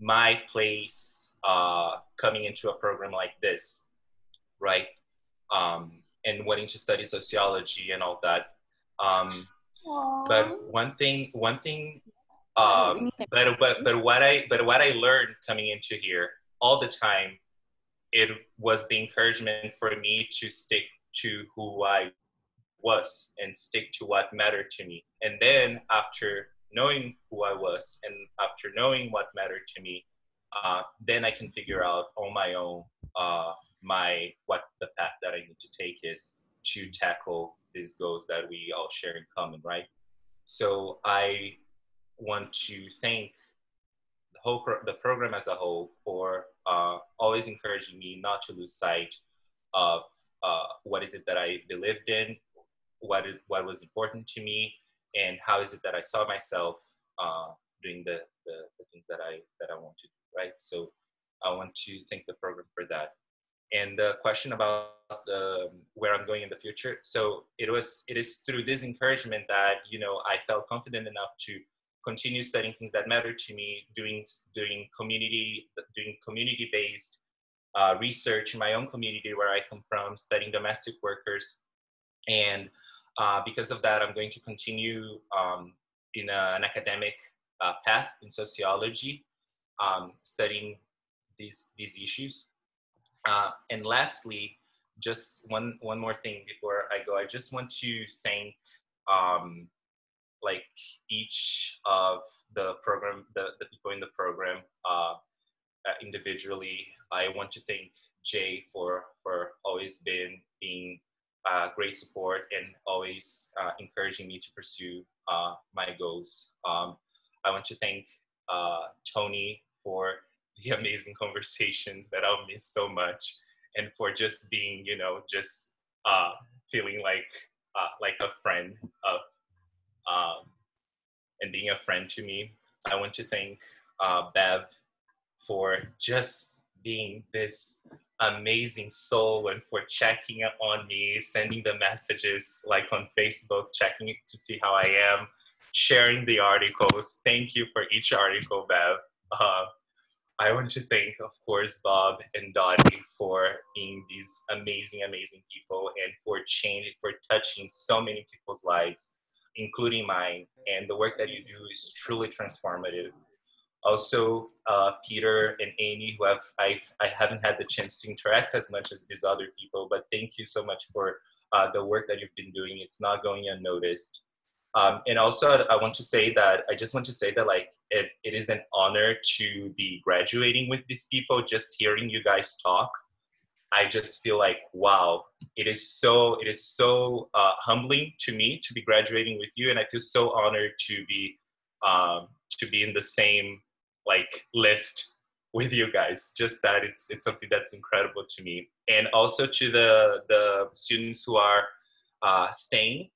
my place uh, coming into a program like this, right? Um, and wanting to study sociology and all that. Um, but one thing, one thing, um, but, but but what I but what I learned coming into here all the time, it was the encouragement for me to stick to who I was and stick to what mattered to me. And then after knowing who I was and after knowing what mattered to me, uh, then I can figure out on my own uh, my what the path that I need to take is to tackle these goals that we all share in common, right? So I want to thank whole pro- the program as a whole for uh, always encouraging me not to lose sight of uh, what is it that I believed in, what is, what was important to me, and how is it that I saw myself uh, doing the, the, the things that I that I want to do, right? So I want to thank the program for that and the question about the, where I'm going in the future. So it was it is through this encouragement that you know I felt confident enough to continue studying things that matter to me, doing doing community doing community based uh, research in my own community where I come from, studying domestic workers, and uh, because of that, I'm going to continue um, in a, an academic uh, path in sociology, um, studying these these issues. Uh, and lastly, just one one more thing before I go, I just want to thank um, like each of the program, the, the people in the program uh, uh, individually. I want to thank Jay for for always been being uh, great support and always uh, encouraging me to pursue uh, my goals. Um, I want to thank uh, Tony for the amazing conversations that I'll miss so much, and for just being, you know, just uh, feeling like like a friend of um, and being a friend to me. I want to thank uh, Bev for just being this amazing soul and for checking up on me, sending the messages like on Facebook, checking to see how I am, sharing the articles. Thank you for each article, Bev. Uh, I want to thank, of course, Bob and Dottie for being these amazing, amazing people and for changing, for touching so many people's lives, including mine. And the work that you do is truly transformative. Also, uh, Peter and Amy, who have I've, I haven't had the chance to interact as much as these other people, but thank you so much for uh, the work that you've been doing. It's not going unnoticed. Um, and also, I want to say that I just want to say that like it, it is an honor to be graduating with these people. Just hearing you guys talk, I just feel like wow, it is so it is so uh, humbling to me to be graduating with you, and I feel so honored to be um, to be in the same like list with you guys. Just that it's it's something that's incredible to me, and also to the the students who are uh, staying.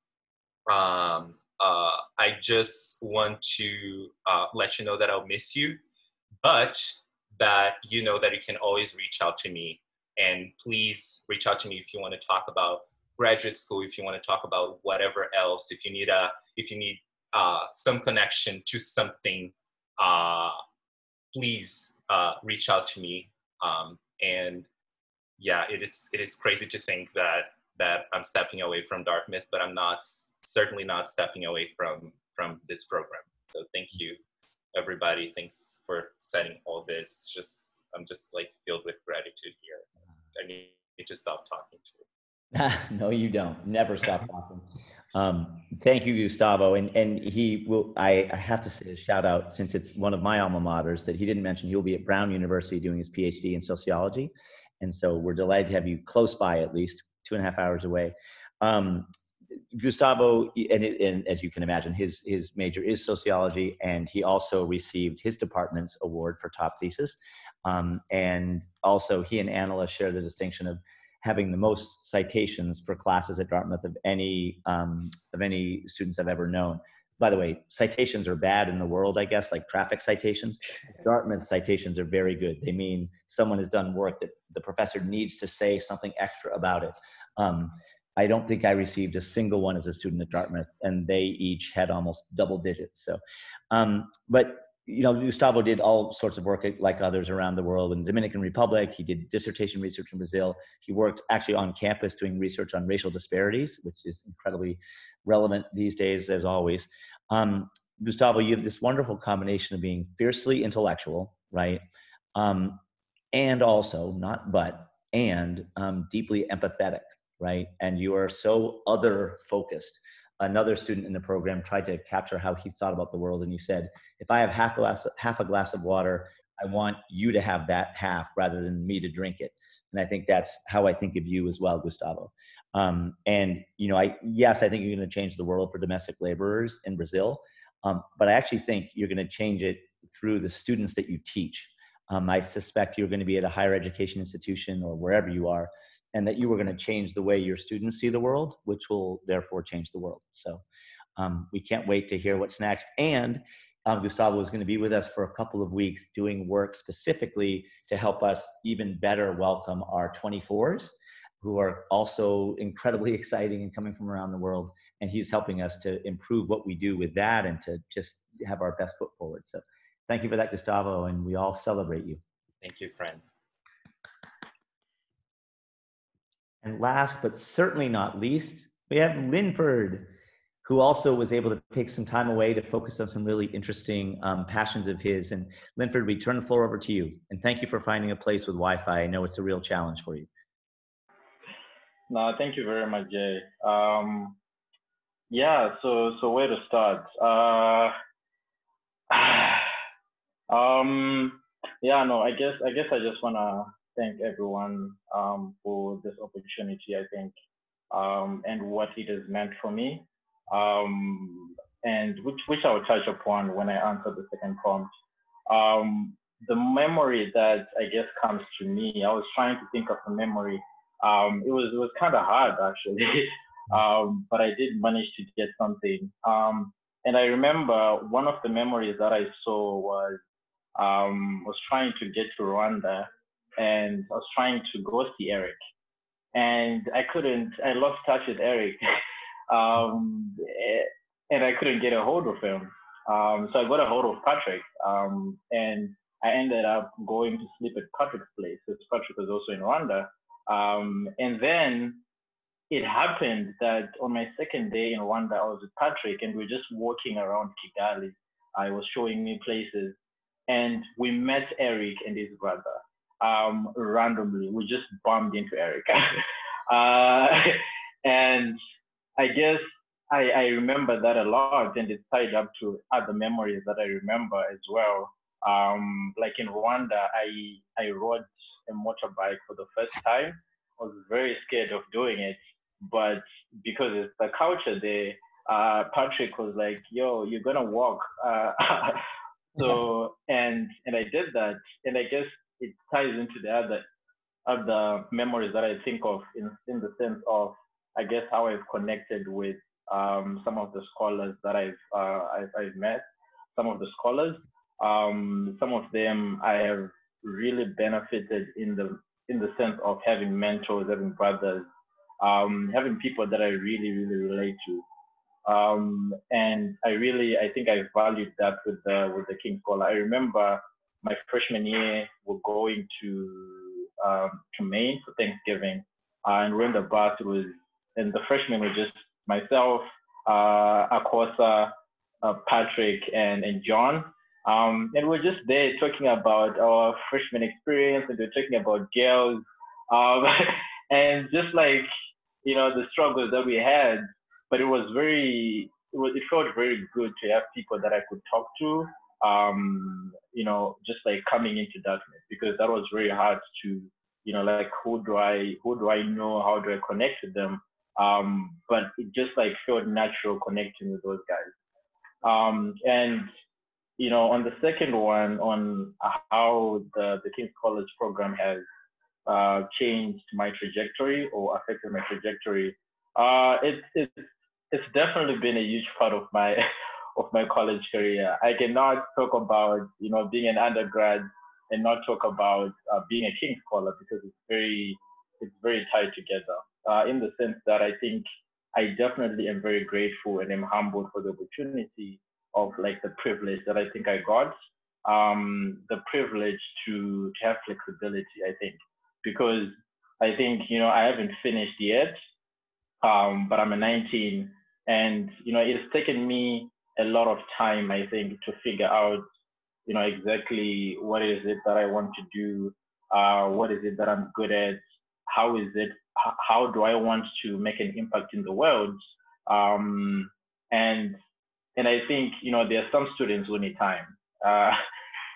Um, uh, I just want to uh, let you know that I'll miss you, but that you know that you can always reach out to me. And please reach out to me if you want to talk about graduate school, if you want to talk about whatever else, if you need a, if you need uh, some connection to something, uh, please uh, reach out to me. Um, and yeah, it is it is crazy to think that that I'm stepping away from Dartmouth, but I'm not certainly not stepping away from from this program. So thank you, everybody. Thanks for setting all this. Just I'm just like filled with gratitude here. I need to stop talking to. no, you don't. Never stop talking. Um, thank you, Gustavo. And and he will. I, I have to say a shout out since it's one of my alma maters that he didn't mention. He'll be at Brown University doing his PhD in sociology, and so we're delighted to have you close by, at least two and a half hours away. Um, Gustavo, and, and, as you can imagine, his his major is sociology, and he also received his department's award for top thesis. Um, and also, he and Anela share the distinction of having the most citations for classes at Dartmouth of any um, of any students I've ever known. By the way, citations are bad in the world, I guess, like traffic citations. Dartmouth citations are very good. They mean someone has done work that the professor needs to say something extra about it. Um, I don't think I received a single one as a student at Dartmouth, and they each had almost double digits. So, um, but you know, Gustavo did all sorts of work like others around the world in the Dominican Republic. He did dissertation research in Brazil. He worked actually on campus doing research on racial disparities, which is incredibly relevant these days, as always. Um, Gustavo, you have this wonderful combination of being fiercely intellectual, right? Um, and also, not but, and um, deeply empathetic right? And you are so other focused. Another student in the program tried to capture how he thought about the world, and he said, "If I have half a glass, half a glass of water, I want you to have that half rather than me to drink it." And I think that's how I think of you as well, Gustavo. Um, and you know, I yes, I think you're going to change the world for domestic laborers in Brazil, um, but I actually think you're going to change it through the students that you teach. Um, I suspect you're going to be at a higher education institution or wherever you are and that you were going to change the way your students see the world, which will therefore change the world. So um, we can't wait to hear what's next. And um, Gustavo is going to be with us for a couple of weeks doing work specifically to help us even better welcome our 24s who are also incredibly exciting and coming from around the world. And he's helping us to improve what we do with that and to just have our best foot forward. So thank you for that, Gustavo, and we all celebrate you. Thank you, friend. And last but certainly not least, we have Linford, who also was able to take some time away to focus on some really interesting um, passions of his. And Linford, we turn the floor over to you. And thank you for finding a place with Wi-Fi. I know it's a real challenge for you. No, thank you very much, Jay. Um, yeah, so so where to start? Uh, um, yeah, no, I guess I guess I just wanna thank everyone um, for this opportunity, I think, um, and what it has meant for me, um, and which, which I will touch upon when I answer the second prompt. Um, the memory that I guess comes to me, I was trying to think of a memory. Um, it was it was kind of hard actually, um, but I did manage to get something. and I remember one of the memories that I saw was was trying to get to Rwanda and I was trying to go see Eric, and I couldn't. I lost touch with Eric, um, and I couldn't get a hold of him. Um, so I got a hold of Patrick, um, and I ended up going to sleep at Patrick's place because Patrick was also in Rwanda. Um, and then it happened that on my second day in Rwanda, I was with Patrick, and we are just walking around Kigali. I was showing me places, and we met Eric and his brother um, randomly. We just bumped into Erica. uh, and I guess I, I remember that a lot and it's tied up to other memories that I remember as well. Um, like in Rwanda, I, I rode a motorbike for the first time. I was very scared of doing it, but because it's the culture there, uh, Patrick was like, yo, you're gonna walk. Uh, so, and, and I did that. And I guess it ties into the other other memories that I think of in in the sense of I guess how I've connected with um, some of the scholars that I've, uh, I've, I've met, some of the scholars. Um, some of them I have really benefited in the in the sense of having mentors, having brothers, um, having people that I really really relate to. Um, and I really I think I valued that with the with the King Scholar. I remember my freshman year, we're going to um, to Maine for Thanksgiving, uh, and we're in the bus. It was and the freshmen were just myself, uh, Akosa, uh, Patrick, and and John. Um, and we're just there talking about our freshman experience, and we're talking about girls, um, and just like you know the struggles that we had. But it was very, it, was, it felt very good to have people that I could talk to. Um, you know, just like coming into darkness because that was very hard to, you know, like who do I, who do I know, how do I connect with them? Um, but it just like felt natural connecting with those guys. Um, and you know, on the second one, on how the, the King's College program has uh, changed my trajectory or affected my trajectory, uh, it's it's it's definitely been a huge part of my of my college career. I cannot talk about you know being an undergrad and not talk about uh, being a King's Scholar because it's very it's very tied together. Uh, in the sense that I think I definitely am very grateful and am humbled for the opportunity of like the privilege that I think I got. Um, the privilege to, to have flexibility, I think, because I think, you know, I haven't finished yet, um, but I'm a 19 and, you know, it's taken me a lot of time, I think, to figure out, you know, exactly what is it that I want to do, uh, what is it that I'm good at, how is it, how do I want to make an impact in the world, um, and and I think you know there are some students who need time, uh,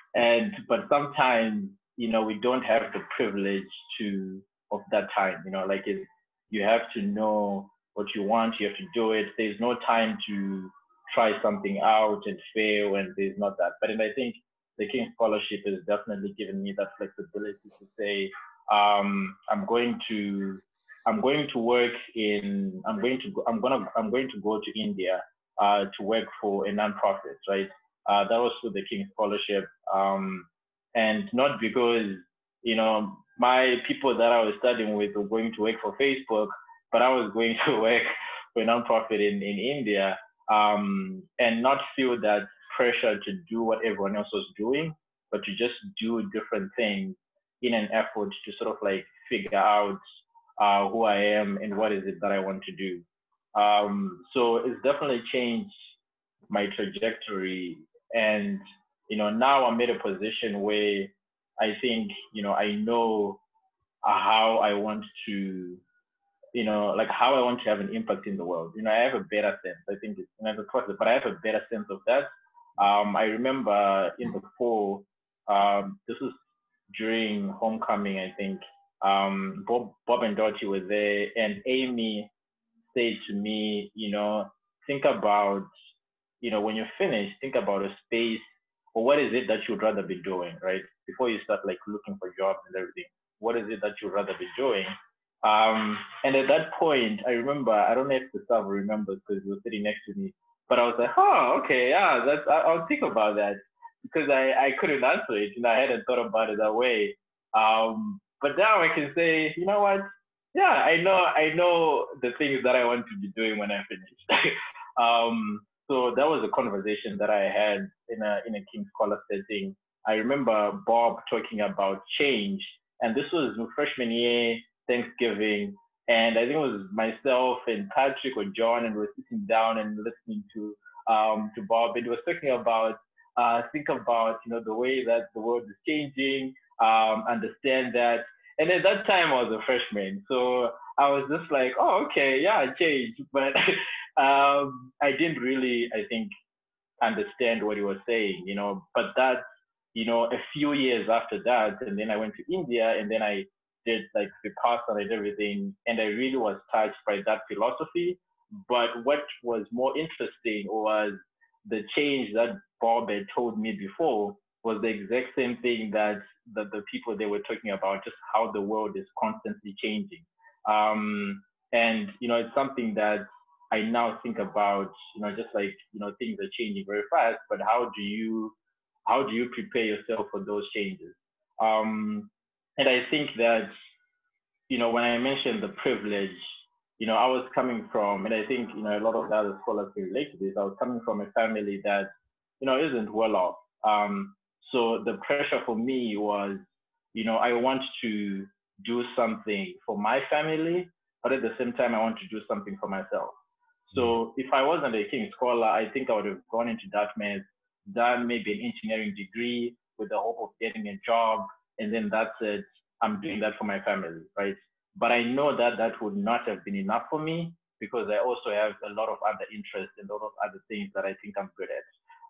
and but sometimes you know we don't have the privilege to of that time. You know, like it, you have to know what you want, you have to do it. There's no time to try something out and fail, and there's not that. But and I think the King Scholarship has definitely given me that flexibility to say um, I'm going to I'm going to work in I'm going to go, I'm gonna I'm going to go to India uh, to work for a nonprofit, right? Uh, that was through the King Scholarship, um, and not because you know my people that I was studying with were going to work for Facebook, but I was going to work for a nonprofit in in India, um, and not feel that pressure to do what everyone else was doing, but to just do different things in an effort to sort of like figure out uh, who I am and what is it that I want to do. Um, so it's definitely changed my trajectory. And, you know, now I'm in a position where I think, you know, I know how I want to, you know, like how I want to have an impact in the world. You know, I have a better sense. I think it's never process, but I have a better sense of that. Um, I remember in the fall, um, this was during homecoming, I think. Um, Bob, Bob and Dottie were there, and Amy said to me, you know, think about, you know, when you're finished, think about a space or what is it that you'd rather be doing, right? Before you start like looking for jobs and everything, what is it that you'd rather be doing? Um, and at that point, I remember, I don't know if the staff remembers because he was sitting next to me, but I was like, oh, okay, yeah, that's, I, I'll think about that because I, I couldn't answer it and I hadn't thought about it that way. Um, but now I can say, you know what? yeah, I know, I know the things that I want to be doing when I finish. um, so that was a conversation that I had in a in a King Scholar setting. I remember Bob talking about change, and this was freshman year Thanksgiving, and I think it was myself and Patrick or John, and we were sitting down and listening to um, to Bob, and he was talking about uh, think about you know the way that the world is changing, um, understand that and at that time, I was a freshman. So I was just like, oh, okay, yeah, I changed. But um, I didn't really, I think, understand what he was saying, you know. But that, you know, a few years after that, and then I went to India and then I did like the Vipassana and everything. And I really was touched by that philosophy. But what was more interesting was the change that Bob had told me before was the exact same thing that the, the people they were talking about, just how the world is constantly changing. Um, and, you know, it's something that I now think about, you know, just like, you know, things are changing very fast, but how do you, how do you prepare yourself for those changes? Um, and I think that, you know, when I mentioned the privilege, you know, I was coming from, and I think, you know, a lot of the other scholars can relate to this. I was coming from a family that, you know, isn't well off. Um, so the pressure for me was, you know, I want to do something for my family, but at the same time, I want to do something for myself. So if I wasn't a King Scholar, I think I would have gone into Dartmouth, done maybe an engineering degree with the hope of getting a job, and then that's it. I'm doing that for my family, right? But I know that that would not have been enough for me because I also have a lot of other interests and a lot of other things that I think I'm good at.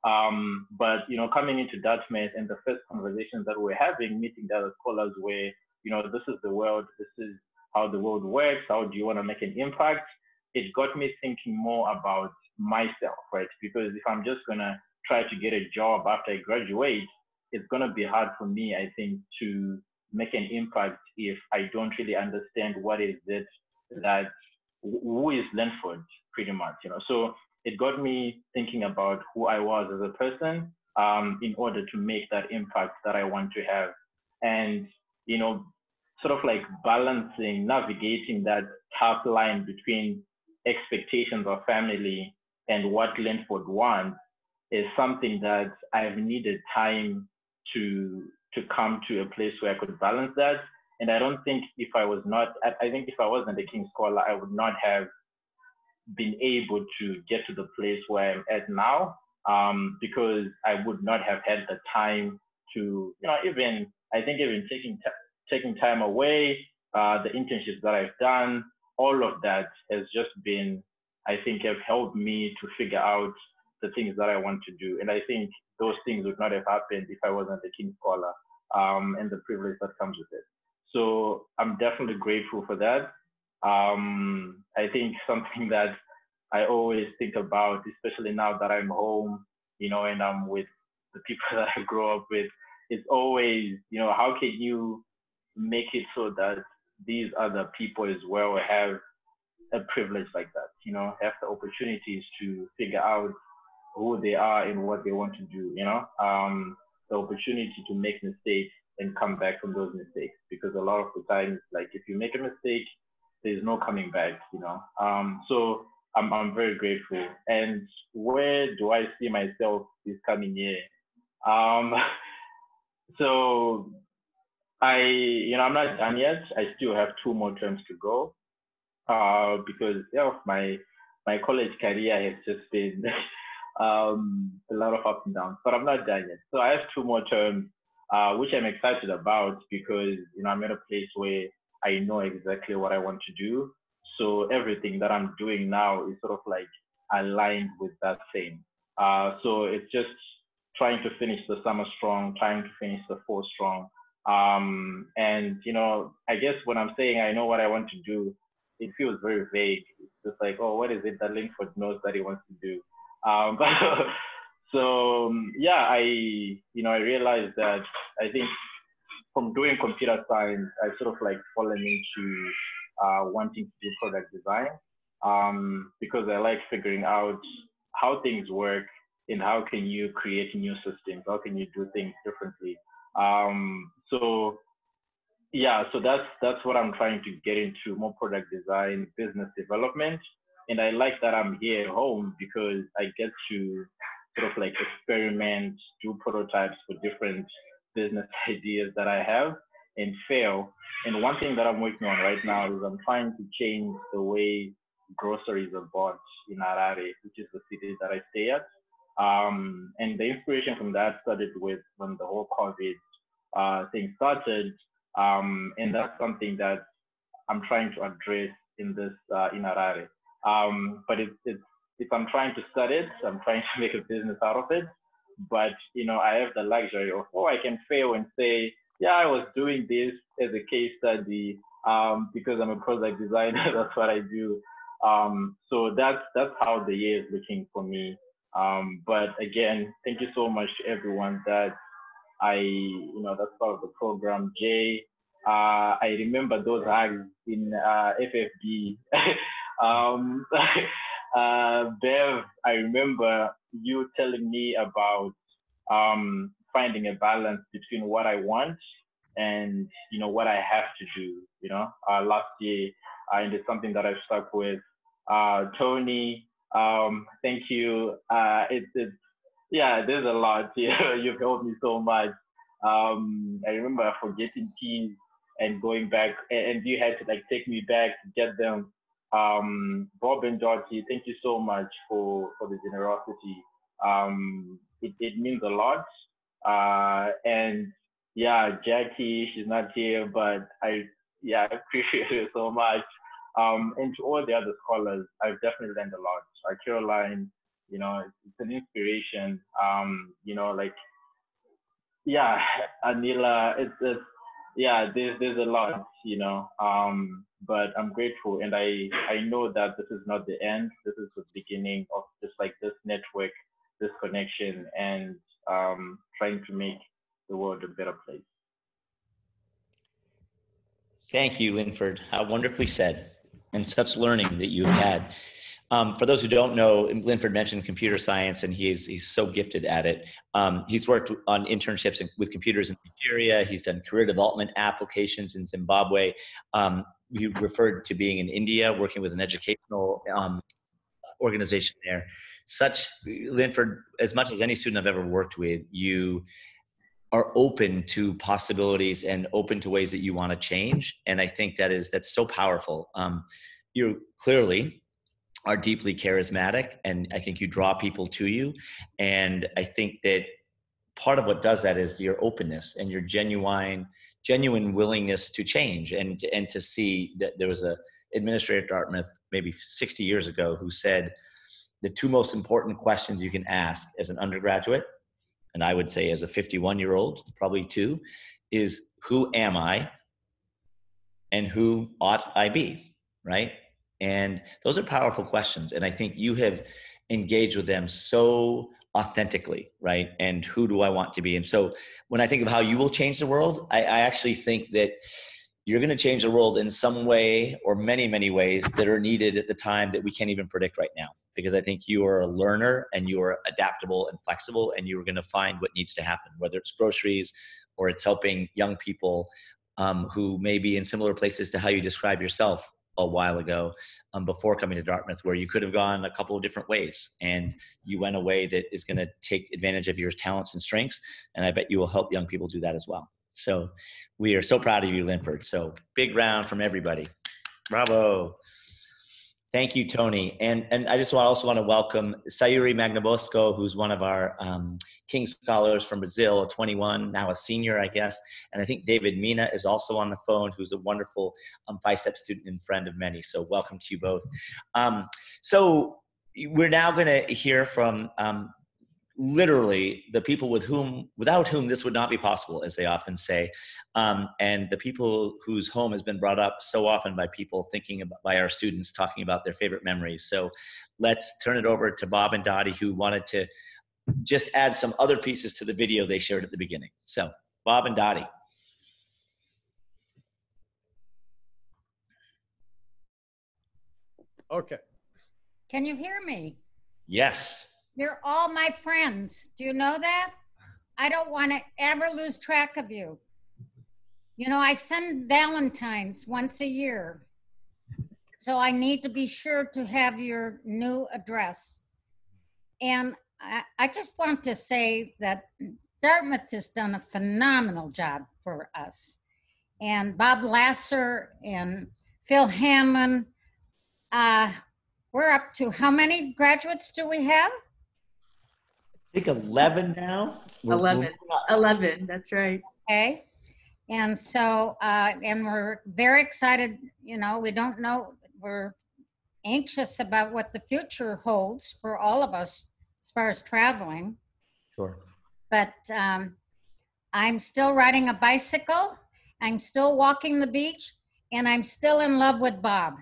Um, but you know, coming into Dartmouth and the first conversations that we're having, meeting the other scholars, where you know, this is the world, this is how the world works. How do you want to make an impact? It got me thinking more about myself, right? Because if I'm just gonna try to get a job after I graduate, it's gonna be hard for me, I think, to make an impact if I don't really understand what is it that who is Linford pretty much, you know. So it got me thinking about who I was as a person um, in order to make that impact that I want to have. And, you know, sort of like balancing, navigating that tough line between expectations of family and what Linford wants is something that I've needed time to to come to a place where I could balance that. And I don't think if I was not, I think if I wasn't a King Scholar, I would not have been able to get to the place where I'm at now um, because I would not have had the time to, you know, even, I think even taking, t- taking time away, uh, the internships that I've done, all of that has just been, I think, have helped me to figure out the things that I want to do. And I think those things would not have happened if I wasn't a King Scholar um, and the privilege that comes with it. So I'm definitely grateful for that. Um, I think something that I always think about, especially now that I'm home, you know, and I'm with the people that I grew up with, is always, you know, how can you make it so that these other people as well have a privilege like that, you know, have the opportunities to figure out who they are and what they want to do, you know, um, the opportunity to make mistakes and come back from those mistakes because a lot of the times, like if you make a mistake, there's no coming back, you know. Um, so I'm, I'm very grateful. And where do I see myself this coming year? Um, so I, you know, I'm not done yet. I still have two more terms to go uh, because yeah, my my college career has just been um, a lot of ups and downs, but I'm not done yet. So I have two more terms, uh, which I'm excited about because you know I'm at a place where I know exactly what I want to do. So everything that I'm doing now is sort of like aligned with that same. Uh, so it's just trying to finish the summer strong, trying to finish the fall strong. Um, and you know, I guess when I'm saying I know what I want to do, it feels very vague. It's just like, oh, what is it that Linford knows that he wants to do? Um, but so um, yeah, I you know I realized that I think from doing computer science, I sort of like fallen into uh, wanting to do product design um, because I like figuring out how things work and how can you create new systems, how can you do things differently. Um, so yeah, so that's that's what I'm trying to get into more product design, business development, and I like that I'm here at home because I get to sort of like experiment, do prototypes for different business ideas that I have and fail. And one thing that I'm working on right now is I'm trying to change the way groceries are bought in Harare, which is the city that I stay at. Um, and the inspiration from that started with when the whole COVID uh, thing started. Um, and that's something that I'm trying to address in this uh, in Harare. Um, but it's, it's, if I'm trying to study it, I'm trying to make a business out of it. But you know, I have the luxury of oh, I can fail and say, yeah, I was doing this as a case study um, because I'm a product designer. that's what I do. Um, so that's that's how the year is looking for me. Um, but again, thank you so much to everyone that I, you know, that's part of the program. Jay, uh, I remember those hugs in uh, FFB. Um, uh, Bev, I remember you telling me about um, finding a balance between what I want and you know what I have to do. You know, uh, last year, uh, and it's something that I've stuck with. Uh, Tony, um, thank you. Uh, it's, it's yeah, there's a lot. You you've helped me so much. Um, I remember forgetting keys and going back, and, and you had to like take me back to get them. Um, Bob and Dottie, thank you so much for for the generosity. Um, it, it means a lot. Uh, and yeah, Jackie, she's not here, but I yeah I appreciate it so much. Um, and to all the other scholars, I've definitely learned a lot. Uh, Caroline, you know, it's an inspiration. Um, you know, like yeah, Anela, it's, it's yeah, there's there's a lot, you know. Um, but I'm grateful, and I I know that this is not the end. This is the beginning of just like this network, this connection, and um, trying to make the world a better place. Thank you, Linford. How wonderfully said, and such learning that you have had. Um, for those who don't know, Linford mentioned computer science, and he's he's so gifted at it. Um, he's worked on internships with computers in Nigeria. He's done career development applications in Zimbabwe. Um, you referred to being in India, working with an educational um, organization there. Such Linford, as much as any student I've ever worked with, you are open to possibilities and open to ways that you want to change. And I think that is that's so powerful. Um, you clearly are deeply charismatic and i think you draw people to you and i think that part of what does that is your openness and your genuine genuine willingness to change and and to see that there was a administrator at dartmouth maybe 60 years ago who said the two most important questions you can ask as an undergraduate and i would say as a 51 year old probably two is who am i and who ought i be right and those are powerful questions. And I think you have engaged with them so authentically, right? And who do I want to be? And so when I think of how you will change the world, I, I actually think that you're going to change the world in some way or many, many ways that are needed at the time that we can't even predict right now. Because I think you are a learner and you are adaptable and flexible, and you're going to find what needs to happen, whether it's groceries or it's helping young people um, who may be in similar places to how you describe yourself a while ago um, before coming to Dartmouth, where you could have gone a couple of different ways, and you went a way that is going to take advantage of your talents and strengths. And I bet you will help young people do that as well. So we are so proud of you, Linford. So big round from everybody. Bravo. Thank you, Tony. And, and I just want, also want to welcome Sayuri Magnabosco, who's one of our um, King Scholars from Brazil, a 21, now a senior, I guess. And I think David Mina is also on the phone, who's a wonderful um, FICEP student and friend of many. So welcome to you both. Um, so we're now going to hear from um, literally the people with whom without whom this would not be possible as they often say. Um, and the people whose home has been brought up so often by people thinking about by our students talking about their favorite memories. So let's turn it over to bob and dottie who wanted to just add some other pieces to the video they shared at the beginning. So bob and dottie. Okay. Can you hear me? Yes you're all my friends. Do you know that? I don't want to ever lose track of you. You know, I send Valentines once a year. So I need to be sure to have your new address. And I, I just want to say that Dartmouth has done a phenomenal job for us. And Bob Lasser and Phil Hammond, uh, we're up to how many graduates do we have? I think 11 now. We're, 11. We're 11, that's right. Okay. And so, uh, and we're very excited. You know, we don't know, we're anxious about what the future holds for all of us as far as traveling. Sure. But um, I'm still riding a bicycle, I'm still walking the beach, and I'm still in love with Bob.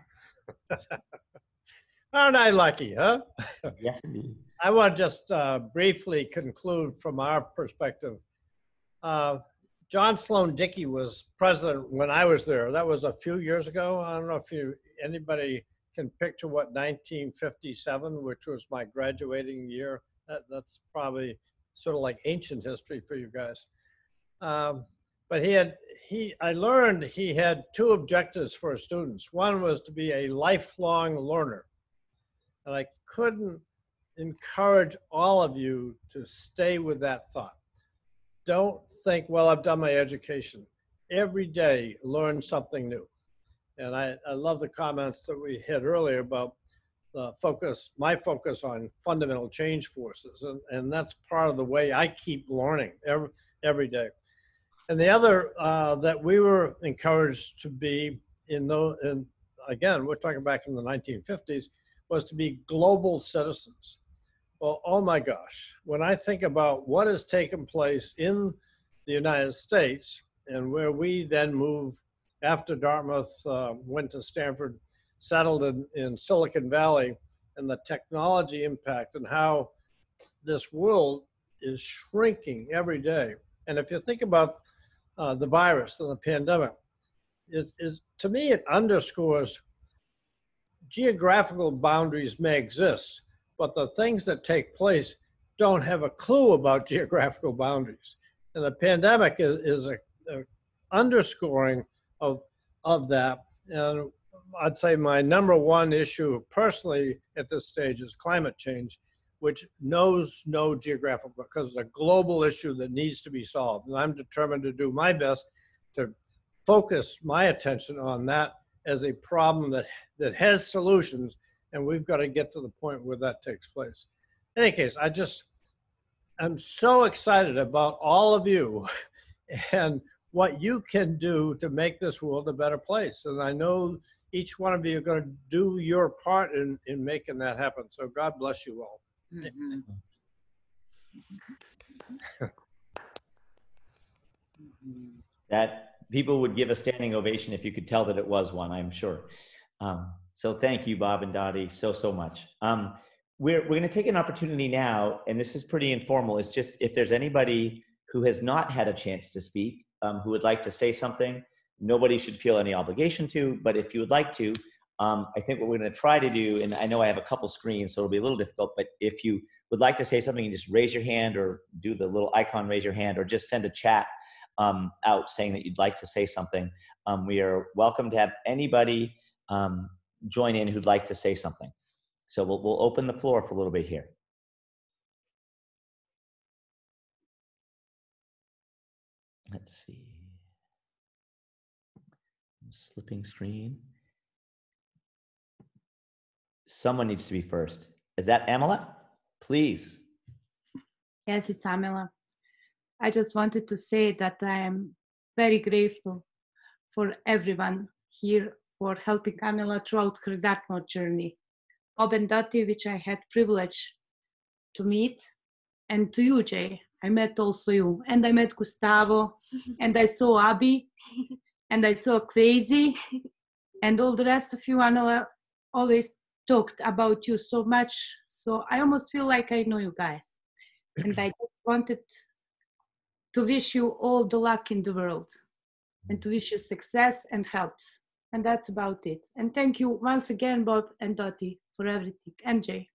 Aren't I lucky, huh? yes, indeed. I want to just uh, briefly conclude from our perspective. Uh, John Sloan Dickey was president when I was there. That was a few years ago. I don't know if you anybody can picture what 1957, which was my graduating year. That, that's probably sort of like ancient history for you guys. Um, but he had he I learned he had two objectives for students. One was to be a lifelong learner, and I couldn't encourage all of you to stay with that thought. don't think, well, I've done my education. Every day, learn something new. And I, I love the comments that we had earlier about the focus, my focus on fundamental change forces. And, and that's part of the way I keep learning every, every day. And the other uh, that we were encouraged to be in the, and again, we're talking back in the 1950s, was to be global citizens. Well, oh my gosh, when I think about what has taken place in the United States and where we then moved after Dartmouth uh, went to Stanford, settled in, in Silicon Valley, and the technology impact and how this world is shrinking every day. And if you think about uh, the virus and the pandemic, is, is to me it underscores geographical boundaries may exist, but the things that take place don't have a clue about geographical boundaries. And the pandemic is, is a, a underscoring of, of that. And I'd say my number one issue personally at this stage is climate change, which knows no geographical because it's a global issue that needs to be solved. And I'm determined to do my best to focus my attention on that as a problem that, that has solutions. And we've got to get to the point where that takes place. In any case, I just, I'm so excited about all of you and what you can do to make this world a better place. And I know each one of you are going to do your part in, in making that happen. So God bless you all. Mm-hmm. that people would give a standing ovation if you could tell that it was one, I'm sure. Um, so thank you, Bob and Dottie, so, so much. Um, we're, we're going to take an opportunity now, and this is pretty informal. It's just if there's anybody who has not had a chance to speak, um, who would like to say something, nobody should feel any obligation to, but if you would like to, um, I think what we're going to try to do, and I know I have a couple screens, so it'll be a little difficult, but if you would like to say something, you just raise your hand or do the little icon, raise your hand, or just send a chat um, out saying that you'd like to say something. Um, we are welcome to have anybody um, join in who'd like to say something. So we'll, we'll open the floor for a little bit here. Let's see. Slipping screen. Someone needs to be first. Is that Amela? Please. Yes, it's Amela. I just wanted to say that I am very grateful for everyone here for helping Anela throughout her Dartmouth journey. Bob and Dottie, which I had privilege to meet, and to you, Jay. I met also you, and I met Gustavo, and I saw Abby, and I saw Crazy, and all the rest of you. Anela always talked about you so much, so I almost feel like I know you guys. And I wanted to wish you all the luck in the world and to wish you success and health. And that's about it. And thank you once again, Bob and Dottie, for everything. And Jay.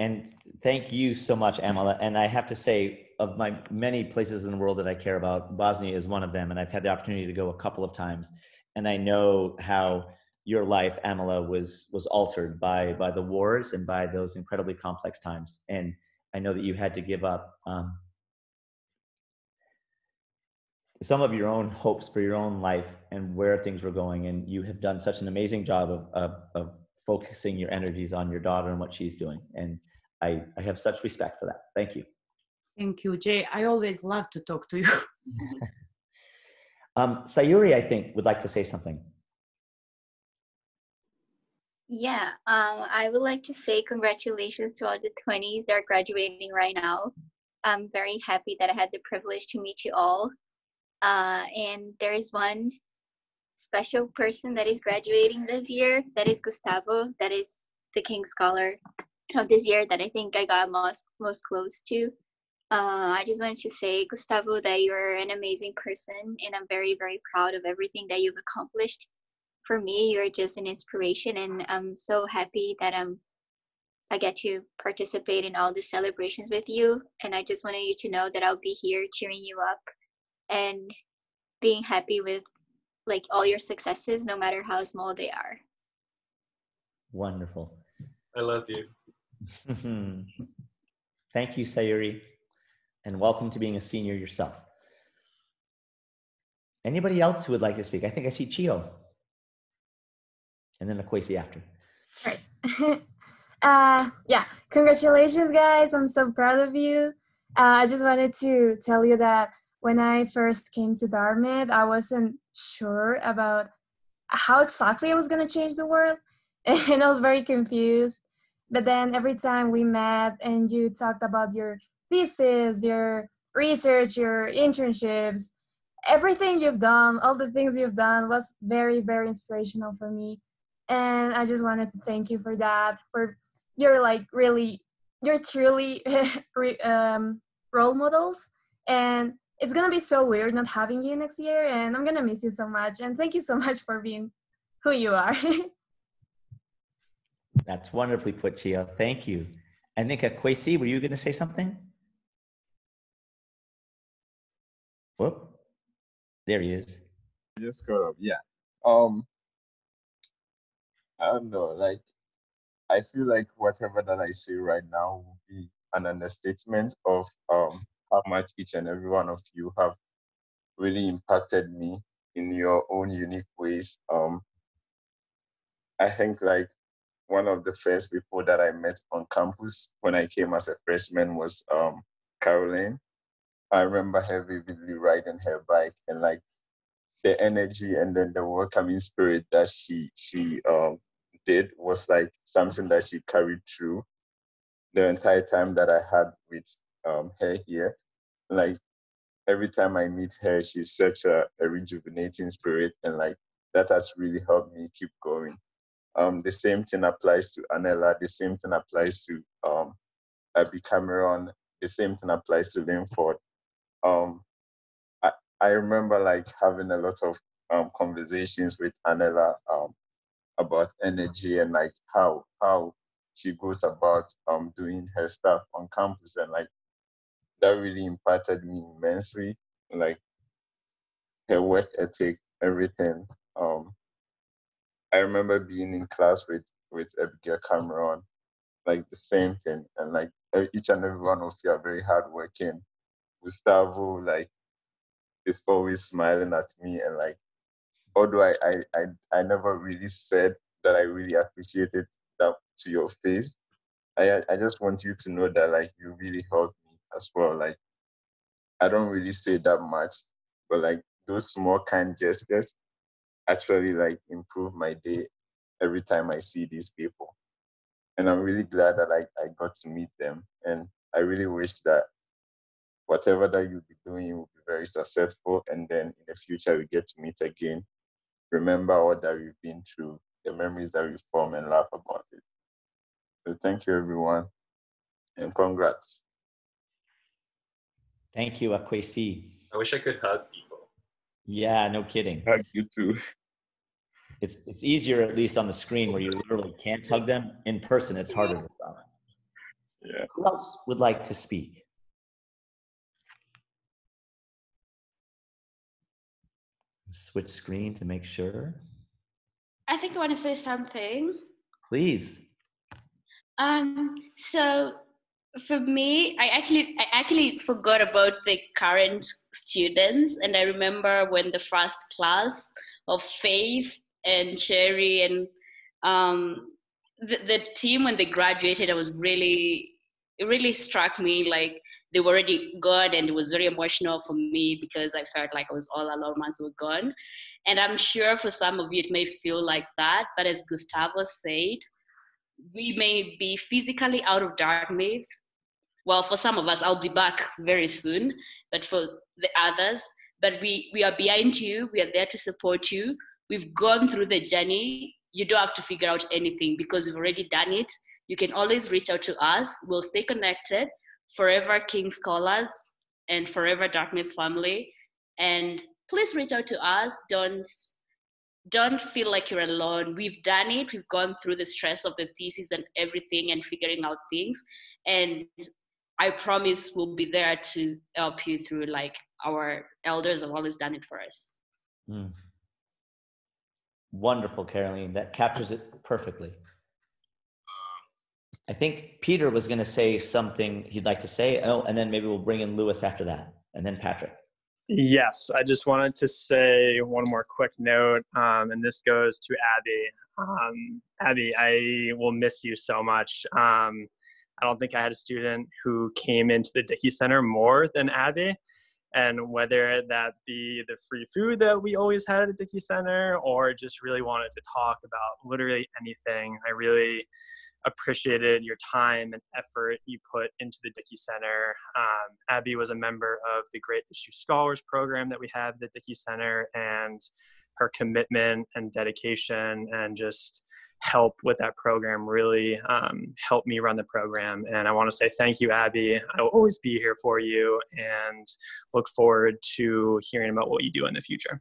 And thank you so much, Amala. And I have to say, of my many places in the world that I care about, Bosnia is one of them. And I've had the opportunity to go a couple of times. And I know how your life, Amala, was was altered by by the wars and by those incredibly complex times. And I know that you had to give up um, some of your own hopes for your own life and where things were going. And you have done such an amazing job of, of, of focusing your energies on your daughter and what she's doing. And I, I have such respect for that. Thank you. Thank you, Jay. I always love to talk to you. um, Sayuri, I think, would like to say something. Yeah, um, I would like to say congratulations to all the 20s that are graduating right now. I'm very happy that I had the privilege to meet you all. Uh, and there is one special person that is graduating this year. That is Gustavo. That is the King Scholar of this year that I think I got most most close to. Uh, I just wanted to say, Gustavo, that you're an amazing person, and I'm very very proud of everything that you've accomplished. For me, you're just an inspiration, and I'm so happy that I'm I get to participate in all the celebrations with you. And I just wanted you to know that I'll be here cheering you up and being happy with like all your successes no matter how small they are wonderful i love you thank you sayuri and welcome to being a senior yourself. Anybody else who would like to speak? I think I see Chio. And then Akwesi after. uh, yeah, congratulations, guys. I'm so proud of you. Uh, I just wanted to tell you that when I first came to Dartmouth, I wasn't sure about how exactly I was going to change the world. And I was very confused. But then every time we met and you talked about your thesis, your research, your internships, everything you've done, all the things you've done was very, very inspirational for me. And I just wanted to thank you for that, for your like really, you're truly um, role models. And it's gonna be so weird not having you next year, and I'm gonna miss you so much. And thank you so much for being who you are. That's wonderfully put, Chia. Thank you. I think Akwesi, were you going to say something? Whoop. There he is. Just got up. Yeah. Um. I don't know. Like, I feel like whatever that I say right now will be an understatement of um how much each and every one of you have really impacted me in your own unique ways. Um. I think like one of the first people that I met on campus when I came as a freshman was um Caroline. I remember her vividly riding her bike and like the energy and then the welcoming spirit that she she um did was like something that she carried through the entire time that I had with um her here. Like every time I meet her, she's such a, a rejuvenating spirit and like that has really helped me keep going. Um, the same thing applies to Anela. The same thing applies to um, Abby Cameron. The same thing applies to Linford. Um, I, I remember like having a lot of um, conversations with Anela um, about energy and like how how she goes about um, doing her stuff on campus and like that really impacted me immensely. Like her work ethic, everything. Um, I remember being in class with with Abigail Cameron, like the same thing, and like each and every one of you are very hardworking. Gustavo, like, is always smiling at me, and like, although I I I, I never really said that I really appreciated that to your face, I I just want you to know that like you really helped as well. Like, I don't really say that much, but like those small kind gestures actually like improve my day every time I see these people. And I'm really glad that I, I got to meet them. And I really wish that whatever that you'll be doing will be very successful. And then in the future, we get to meet again. Remember all that we've been through, the memories that we form, and laugh about it. So thank you, everyone. And congrats. Thank you, Akwesi. I wish I could hug people. Yeah, no kidding. Hug you too. It's it's easier at least on the screen where you literally can't hug them. In person, it's harder to stop. Yeah. Who else would like to speak? Switch screen to make sure. I think I want to say something. Please. Um, so for me, I actually I actually forgot about the current students, and I remember when the first class of Faith and Cherry and um, the, the team when they graduated, I was really it really struck me like they were already gone and it was very emotional for me because I felt like I was all alone once they were gone. And I'm sure for some of you it may feel like that, but as Gustavo said, we may be physically out of Dartmouth. Well, for some of us, I'll be back very soon, but for the others, but we, we are behind you. We are there to support you. We've gone through the journey. You don't have to figure out anything because we've already done it. You can always reach out to us. We'll stay connected. Forever King Scholars and Forever Dartmouth family. And please reach out to us. Don't don't feel like you're alone. We've done it. We've gone through the stress of the thesis and everything and figuring out things. And I promise we'll be there to help you through like our elders have always done it for us. Mm. Wonderful, Caroline. That captures it perfectly. I think Peter was going to say something he'd like to say. Oh, and then maybe we'll bring in Lewis after that, and then Patrick. Yes, I just wanted to say one more quick note, um, and this goes to Abby. Um, Abby, I will miss you so much. Um, I don't think I had a student who came into the Dickey Center more than Abby. And whether that be the free food that we always had at Dickey Center or just really wanted to talk about literally anything, I really appreciated your time and effort you put into the Dickey Center. Um, Abby was a member of the Great Issue Scholars program that we have at the Dickey Center, and her commitment and dedication and just help with that program really um, helped me run the program. And I want to say thank you, Abby. I will always be here for you and look forward to hearing about what you do in the future.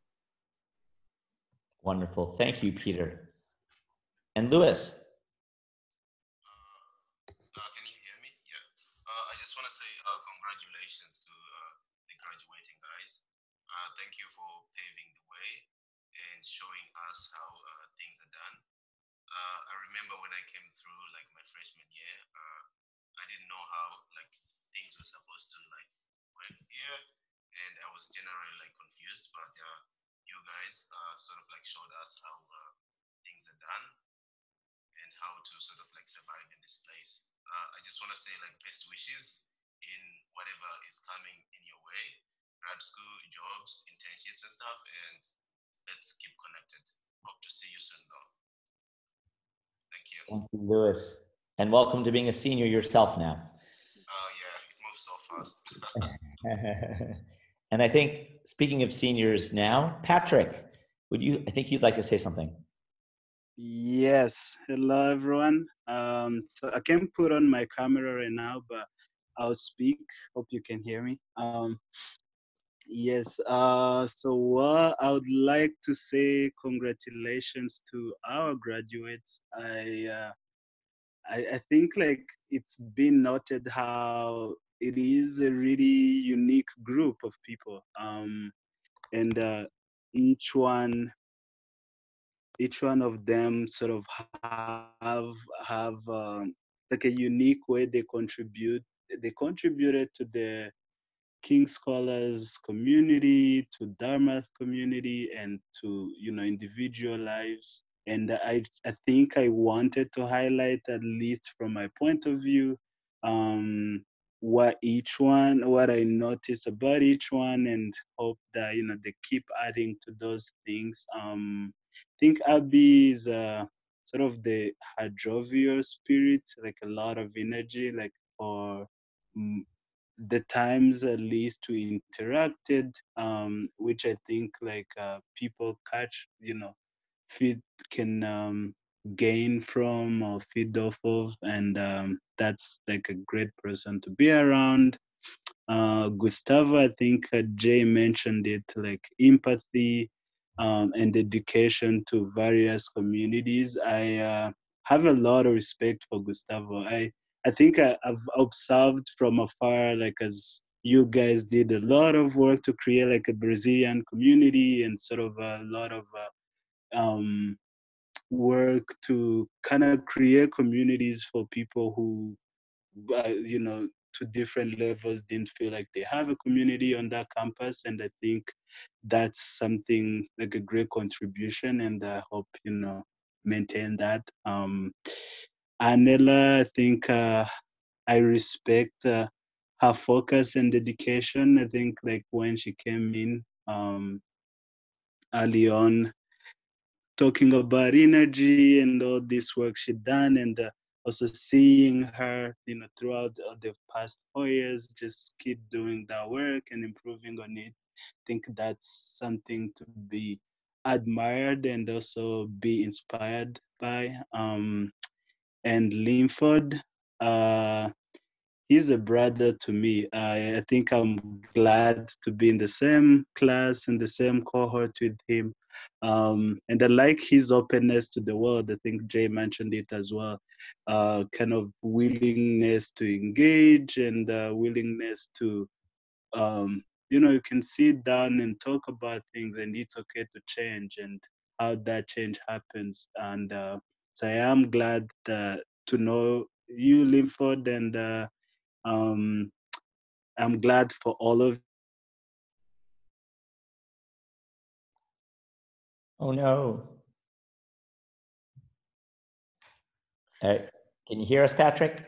Wonderful. Thank you, Peter. And Lewis. was generally like confused, but uh, you guys uh, sort of like showed us how uh, things are done and how to sort of like survive in this place. Uh, I just want to say like best wishes in whatever is coming in your way, grad school, jobs, internships and stuff, and let's keep connected. Hope to see you soon though. Thank you. Thank you, Lewis. And welcome to being a senior yourself now. Oh yeah, it moves so fast. And I think speaking of seniors now, Patrick, would you? I think you'd like to say something. Yes. Hello, everyone. Um, so I can't put on my camera right now, but I'll speak. Hope you can hear me. Um, yes. Uh, so what I would like to say congratulations to our graduates. I, uh, I, I think like it's been noted how it is a really unique group of people um, and uh, each one each one of them sort of have have um, like a unique way they contribute they contributed to the king scholars community to dartmouth community and to you know individual lives and i i think i wanted to highlight at least from my point of view um, what each one, what I noticed about each one, and hope that you know they keep adding to those things. Um, think Abby is uh, sort of the her jovial spirit, like a lot of energy, like for um, the times at least we interacted, um, which I think like uh, people catch, you know, feed can um, gain from or feed off of and um, that's like a great person to be around. Uh, gustavo i think uh, jay mentioned it like empathy um, and dedication to various communities. I uh, have a lot of respect for gustavo. I i think I, i've observed from afar like as you guys did a lot of work to create like a brazilian community and sort of a lot of uh, um, work to kind of create communities for people who, uh, you know, to different levels didn't feel like they have a community on that campus. And I think that's something like a great contribution. And I hope, you know, maintain that. Um, Anela, I think uh, I respect uh, her focus and dedication. I think like when she came in um, early on, talking about energy and all this work she done and uh, also seeing her you know throughout the past four years just keep doing that work and improving on it. I think that's something to be admired and also be inspired by um, and linford uh, he's a brother to me. I, I think I'm glad to be in the same class and the same cohort with him. Um, and I like his openness to the world. I think Jay mentioned it as well. Uh, kind of willingness to engage and uh, willingness to, um, you know, you can sit down and talk about things, and it's okay to change and how that change happens. And uh, so I am glad that, to know you, Linford, and uh, um, I'm glad for all of Oh no. Uh, can you hear us, Patrick?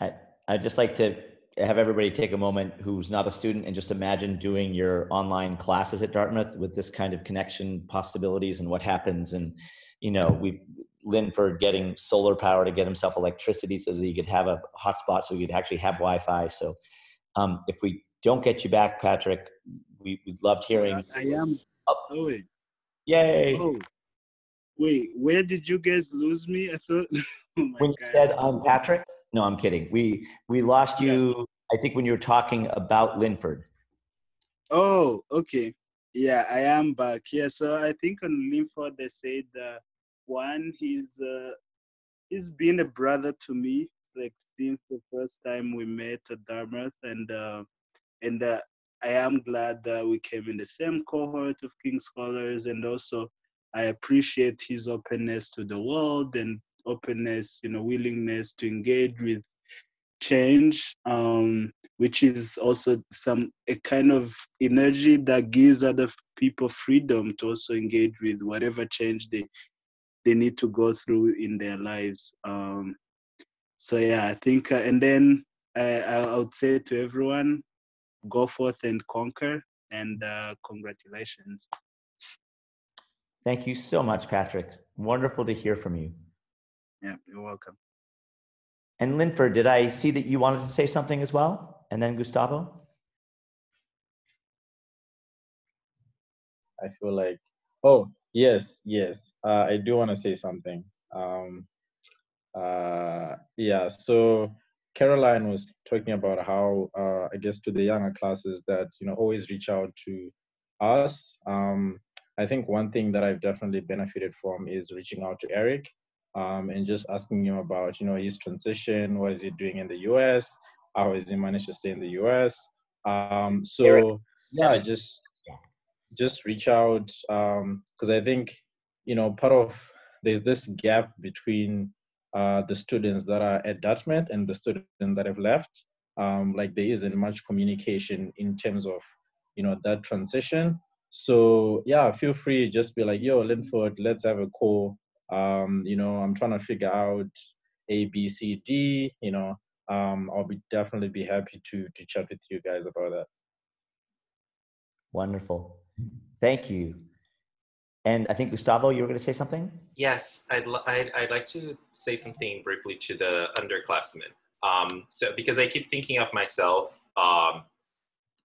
I, I'd just like to have everybody take a moment who's not a student and just imagine doing your online classes at Dartmouth with this kind of connection possibilities and what happens. And, you know, we, Linford getting solar power to get himself electricity so that he could have a hotspot so he could actually have Wi-Fi. So um, if we don't get you back, Patrick, we, we loved hearing. I am. Oh, wait. Yay. Oh, wait. Where did you guys lose me? I thought. oh when you God. said I'm Patrick, no, I'm kidding. We we lost you. I think when you were talking about Linford. Oh, okay. Yeah, I am back. Yeah, so I think on Linford they said uh, one, he's uh, he's been a brother to me like since the first time we met at Dartmouth, and uh, and uh, I am glad that we came in the same cohort of King Scholars, and also I appreciate his openness to the world and openness, you know, willingness to engage with change, um, which is also some a kind of energy that gives other people freedom to also engage with whatever change they they need to go through in their lives. Um, so yeah, I think, uh, and then I, I I would say to everyone, go forth and conquer, and uh, congratulations. Thank you so much, Patrick. Wonderful to hear from you. Yeah, you're welcome. And Linford, did I see that you wanted to say something as well? And then Gustavo? I feel like, oh, yes, yes. Uh, I do want to say something. Um, uh, yeah, so Caroline was talking about how, uh, I guess, to the younger classes that, you know, always reach out to us. Um, I think one thing that I've definitely benefited from is reaching out to Eric um, and just asking him about, you know, his transition, what is he doing in the US, how has he managed to stay in the US. Um, so, yeah, just just reach out because I think you know part of there's this gap between uh, the students that are at Dartmouth and the students that have left. Um, like there isn't much communication in terms of you know that transition. So yeah, feel free just be like, yo, Linford, let's have a call. Um, you know, I'm trying to figure out A, B, C, D. You know, um, I'll be definitely be happy to to chat with you guys about that. Wonderful. Thank you. And I think Gustavo, you were going to say something? Yes, I'd, li- I'd, I'd like to say something briefly to the underclassmen. Um, so, because I keep thinking of myself, um,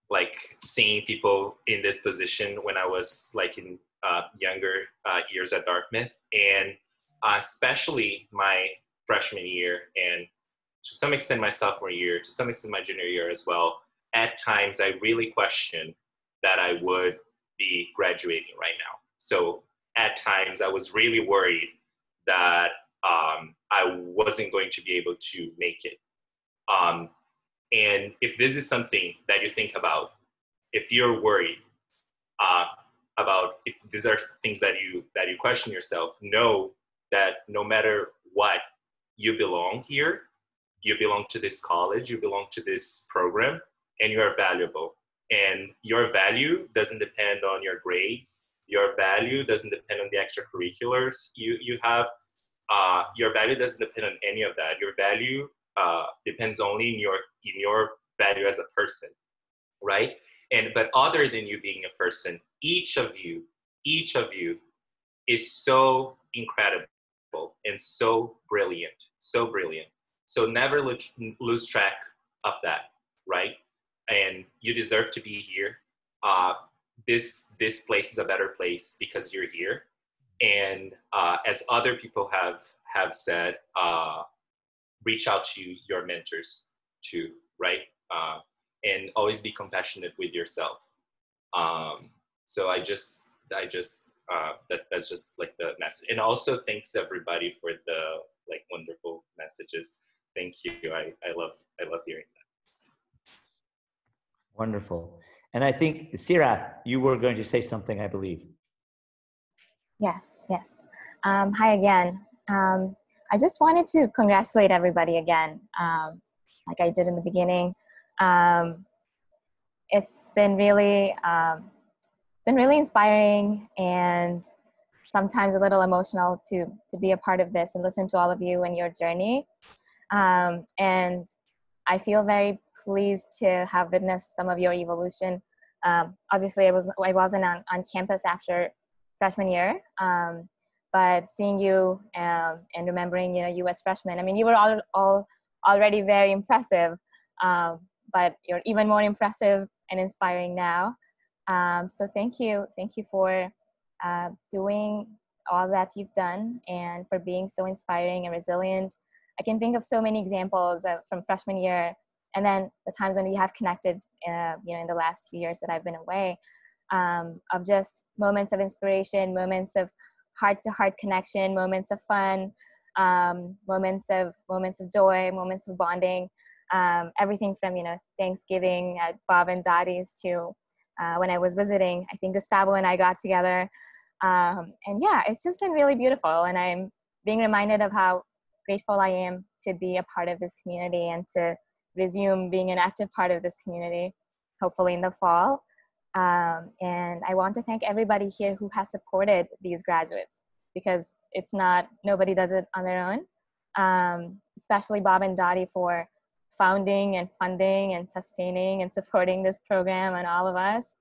like seeing people in this position when I was like in uh, younger uh, years at Dartmouth, and uh, especially my freshman year, and to some extent my sophomore year, to some extent my junior year as well. At times, I really question that I would be graduating right now. So at times I was really worried that um, I wasn't going to be able to make it. Um, and if this is something that you think about, if you're worried uh, about if these are things that you that you question yourself, know that no matter what, you belong here. You belong to this college. You belong to this program, and you are valuable and your value doesn't depend on your grades your value doesn't depend on the extracurriculars you you have uh, your value doesn't depend on any of that. Your value uh, depends only in your in your value as a person right? And but other than you being a person each of you each of you is so incredible and so brilliant so brilliant. So never lose, lose track of that right? And you deserve to be here. Uh, this this place is a better place because you're here. And uh, as other people have have said, uh, reach out to your mentors too, right? Uh, and always be compassionate with yourself. Um, so I just I just uh, that that's just like the message. And also thanks everybody for the like wonderful messages. Thank you. I, I love I love hearing that. Wonderful. And I think, Sirath, you were going to say something, I believe. Yes, yes. Um, hi again. Um, I just wanted to congratulate everybody again, um, like I did in the beginning. Um, it's been really, um, been really inspiring and sometimes a little emotional to to be a part of this and listen to all of you and your journey. Um, and I feel very pleased to have witnessed some of your evolution. Um, obviously, I was I wasn't on, on campus after freshman year, um, but seeing you um, and remembering you know as freshmen, I mean you were all all already very impressive, um, but you're even more impressive and inspiring now. Um, so thank you, thank you for uh, doing all that you've done and for being so inspiring and resilient. I can think of so many examples of, from freshman year and then the times when we have connected, uh, you know, in the last few years that I've been away, um, of just moments of inspiration, moments of heart-to-heart connection, moments of fun, um, moments of moments of joy, moments of bonding. Um, everything from you know Thanksgiving at Bob and Dottie's to uh, when I was visiting. I think Gustavo and I got together. Um, and yeah, it's just been really beautiful. And I'm being reminded of how grateful I am to be a part of this community and to resume being an active part of this community, hopefully in the fall. Um, and I want to thank everybody here who has supported these graduates because it's not, nobody does it on their own. Um, especially Bob and Dottie for founding and funding and sustaining and supporting this program and all of us.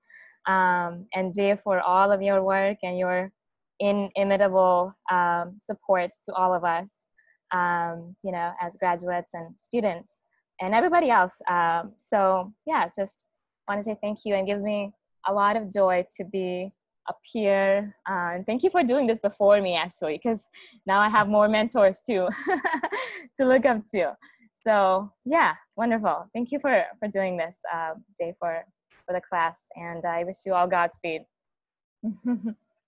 Um, and Jay for all of your work and your inimitable um, support to all of us, um, you know, as graduates and students and everybody else. Um, so yeah, just want to say thank you and gives me a lot of joy to be up here. Uh, and thank you for doing this before me actually, because now I have more mentors too to look up to so yeah wonderful thank you for for doing this uh, for for the class and i wish you all godspeed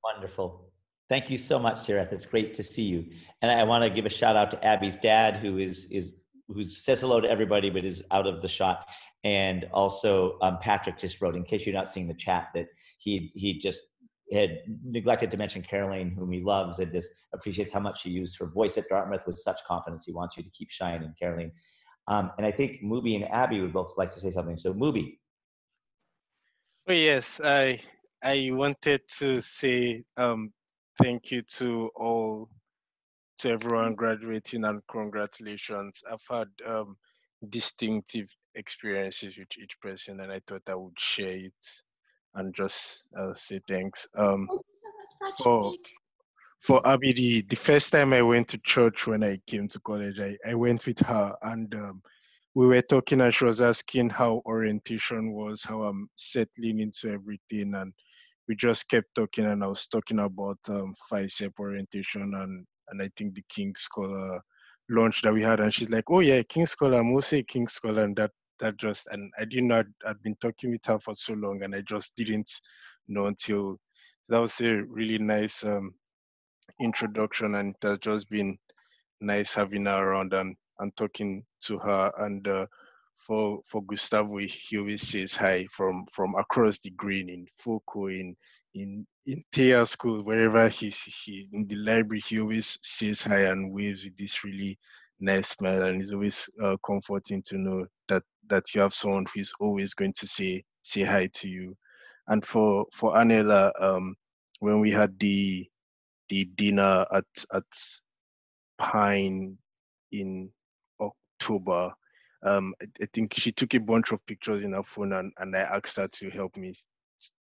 wonderful thank you so much Sireth. it's great to see you and i want to give a shout out to abby's dad who is is who says hello to everybody but is out of the shot and also um, patrick just wrote in case you're not seeing the chat that he he just had neglected to mention Caroline, whom he loves and just appreciates how much she used her voice at Dartmouth with such confidence. He wants you to keep shining, Caroline. Um, and I think Mubi and Abby would both like to say something. So Mubi. Oh yes, I I wanted to say um, thank you to all to everyone graduating and congratulations. I've had um, distinctive experiences with each person, and I thought I would share it and just uh, say thanks. Um, for for Abidi, the first time I went to church when I came to college, I, I went with her and um, we were talking and she was asking how orientation was, how I'm settling into everything. And we just kept talking and I was talking about um, FYSEP orientation and, and I think the King Scholar launch that we had. And she's like, oh yeah, King Scholar, I'm also a King Scholar. And that, that just, and I didn't know I'd, I'd been talking with her for so long and I just didn't know until, that was a really nice um, introduction and it has just been nice having her around and, and talking to her and uh, for for Gustavo he always says hi from from across the green in Foco in in in Thayer school wherever he's he in the library he always says hi and waves with this really nice smile and it's always uh, comforting to know that that you have someone who's always going to say say hi to you and for for Anela um when we had the the dinner at at Pine in October. Um, I, I, think she took a bunch of pictures in her phone, and, and I asked her to help me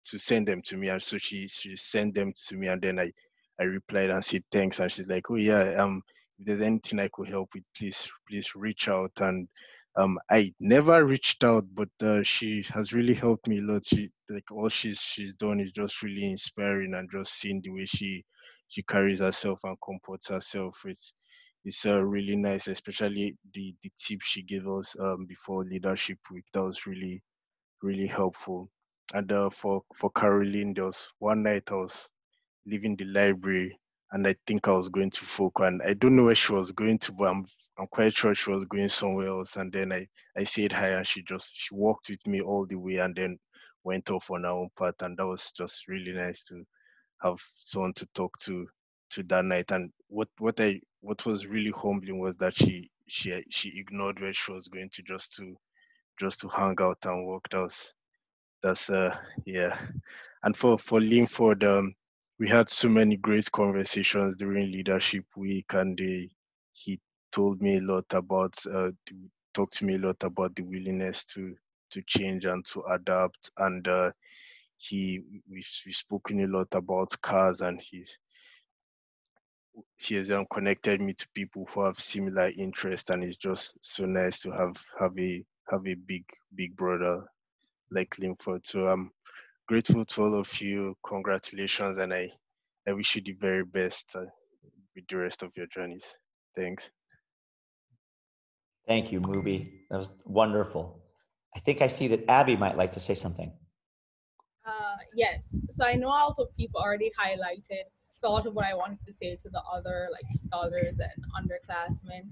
to send them to me, and so she she sent them to me, and then I I replied and said thanks, and she's like, oh yeah, um, if there's anything I could help with, please please reach out, and um, I never reached out, but uh, she has really helped me a lot. She like all she's she's done is just really inspiring, and just seeing the way she she carries herself and comports herself. It's it's uh, really nice, especially the the tip she gave us um, before leadership week. That was really really helpful. And uh, for for Caroline, there was one night I was leaving the library and I think I was going to Foco and I don't know where she was going to, but I'm I'm quite sure she was going somewhere else. And then I I said hi and she just she walked with me all the way and then went off on her own path and that was just really nice to have someone to talk to to that night. And what what I what was really humbling was that she she she ignored where she was going to just to just to hang out and work. That's that's uh yeah. And for for Linford, um, we had so many great conversations during leadership week, and they, he told me a lot about uh, talked to me a lot about the willingness to to change and to adapt, and uh, he we've, we've spoken a lot about cars, and he's he has um, connected me to people who have similar interests, and it's just so nice to have have a have a big big brother like Linford. So I'm grateful to all of you. Congratulations, and I I wish you the very best uh, with the rest of your journeys. Thanks. Thank you, Mubi. That was wonderful. I think I see that Abby might like to say something. Uh, yes. So I know a lot of people already highlighted so a lot of what I wanted to say to the other like scholars and underclassmen,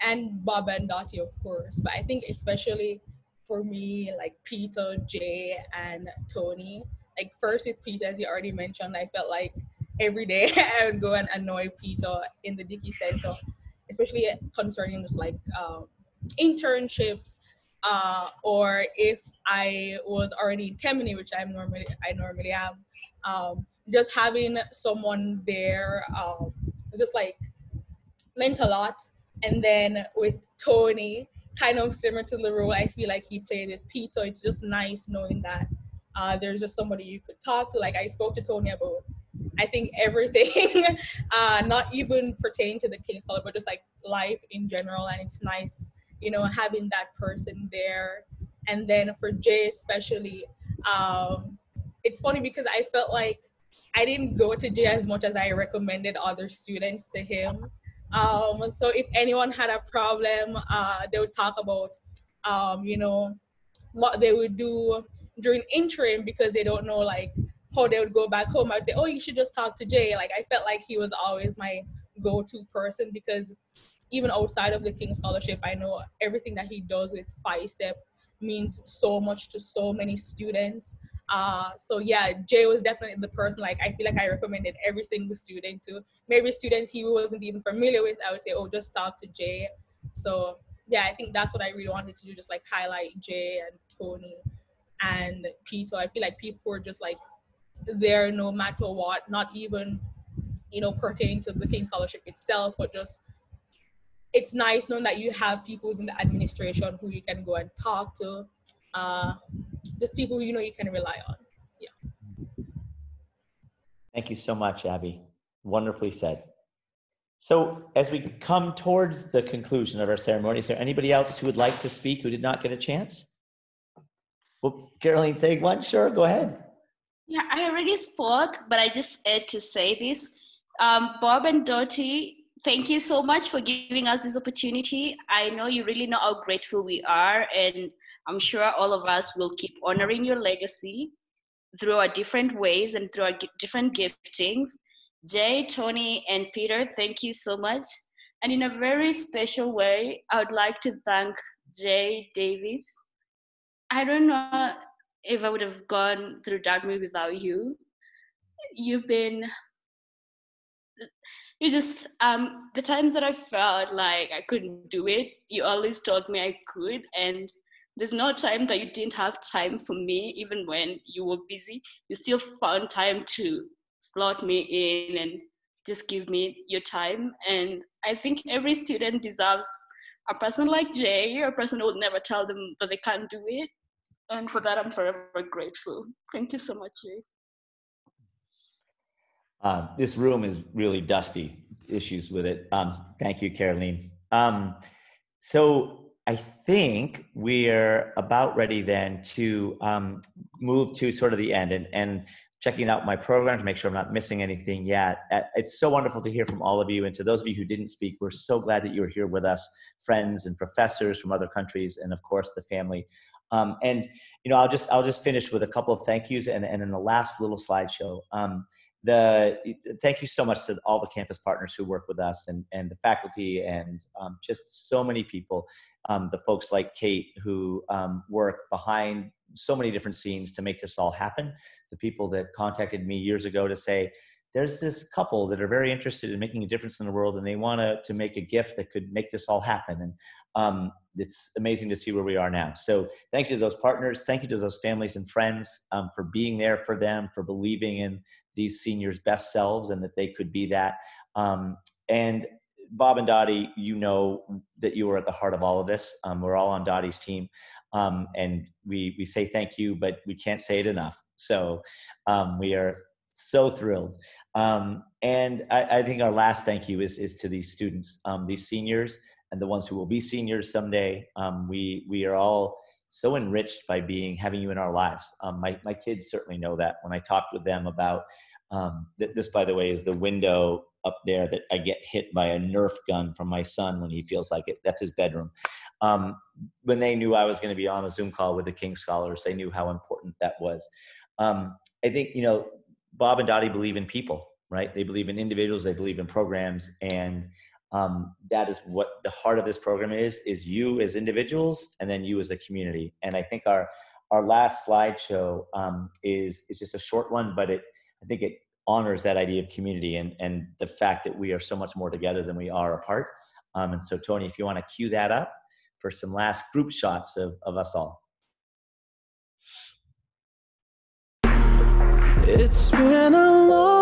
and Bob and Dottie, of course. But I think especially for me, like Peter, Jay, and Tony. Like first with Peter, as you already mentioned, I felt like every day I would go and annoy Peter in the Dickey Center, especially concerning just like um, internships, uh, or if I was already in Kemeny, which I'm normally I normally am. Um, just having someone there um, just like meant a lot. And then with Tony, kind of similar to the role I feel like he played with Peter, it's just nice knowing that uh, there's just somebody you could talk to. Like I spoke to Tony about, I think everything, uh, not even pertaining to the King's College, but just like life in general. And it's nice, you know, having that person there. And then for Jay especially, um, it's funny because I felt like I didn't go to Jay as much as I recommended other students to him. Um, so if anyone had a problem, uh, they would talk about, um, you know, what they would do during interim because they don't know like how they would go back home. I would say, oh, you should just talk to Jay. Like I felt like he was always my go-to person because even outside of the King Scholarship, I know everything that he does with FYSEP means so much to so many students. Uh, so yeah, Jay was definitely the person like I feel like I recommended every single student to. Maybe a student he wasn't even familiar with, I would say, oh, just talk to Jay. So yeah, I think that's what I really wanted to do, just like highlight Jay and Tony and Peter. I feel like people were just like there no matter what, not even, you know, pertaining to the King Scholarship itself, but just it's nice knowing that you have people in the administration who you can go and talk to. Uh, just people you know you can rely on. Yeah. Thank you so much, Abby. Wonderfully said. So as we come towards the conclusion of our ceremony, is there anybody else who would like to speak who did not get a chance? Well, Caroline, say one. Sure, go ahead. Yeah, I already spoke, but I just had to say this. Um, Bob and Dottie, thank you so much for giving us this opportunity. I know you really know how grateful we are, and I'm sure all of us will keep honoring your legacy through our different ways and through our different giftings. Jay, Tony, and Peter, thank you so much. And in a very special way, I would like to thank Jay Davis. I don't know if I would have gone through Dartmouth without you. You've been you just um the times that I felt like I couldn't do it, you always told me I could and there's no time that you didn't have time for me, even when you were busy. You still found time to slot me in and just give me your time. And I think every student deserves a person like Jay, a person who would never tell them that they can't do it. And for that, I'm forever grateful. Thank you so much, Jay. Uh, this room is really dusty. Issues with it. Um, thank you, Caroline. Um, so I think we're about ready then to um, move to sort of the end and, and checking out my program to make sure I'm not missing anything yet. It's so wonderful to hear from all of you. And to those of you who didn't speak, we're so glad that you're here with us, friends and professors from other countries, and of course the family. Um, and you know, I'll just I'll just finish with a couple of thank yous, and and in the last little slideshow. Um, the thank you so much to all the campus partners who work with us and and the faculty and um, just so many people um, the folks like kate who um, work behind so many different scenes to make this all happen the people that contacted me years ago to say there's this couple that are very interested in making a difference in the world and they want to, to make a gift that could make this all happen. And um, it's amazing to see where we are now. So thank you to those partners. Thank you to those families and friends um, for being there for them, for believing in these seniors' best selves and that they could be that. Um, and Bob and Dottie, you know that you are at the heart of all of this. Um, we're all on Dottie's team. Um, and we, we say thank you, but we can't say it enough. So um, we are so thrilled. Um, and I, I, think our last thank you is, is to these students, um, these seniors, and the ones who will be seniors someday. We, we are all so enriched by being having you in our lives. Um, my, my kids certainly know that when I talked with them about um, th- this, by the way, is the window up there that I get hit by a Nerf gun from my son when he feels like it. That's his bedroom. Um, when they knew I was going to be on a Zoom call with the King Scholars, they knew how important that was. Um, I think, you know, Bob and Dottie believe in people, right? They believe in individuals, they believe in programs, and um, that is what the heart of this program is, is you as individuals and then you as a community. And I think our, our last slideshow um, is, is just a short one, but it, I think it honors that idea of community and, and the fact that we are so much more together than we are apart. Um, and so Tony, if you want to cue that up for some last group shots of, of us all. It's been a long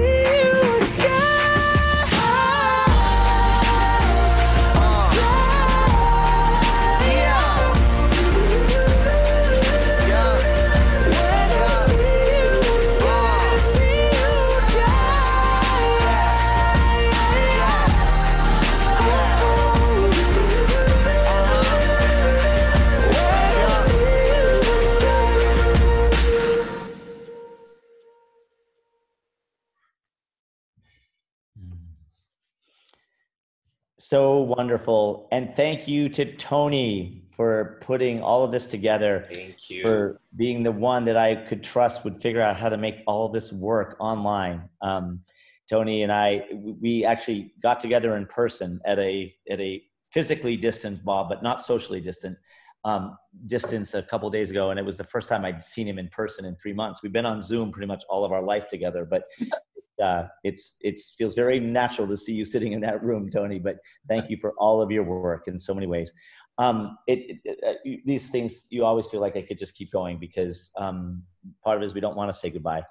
So wonderful. And thank you to Tony for putting all of this together. Thank you. For being the one that I could trust would figure out how to make all this work online. Um, Tony and I, we actually got together in person at a, at a physically distant Bob, but not socially distant um, distance a couple days ago. And it was the first time I'd seen him in person in three months. We've been on Zoom pretty much all of our life together, but uh, it's it's feels very natural to see you sitting in that room, Tony. But thank you for all of your work in so many ways. Um, it, it uh, these things you always feel like I could just keep going because um, part of it is we don't want to say goodbye.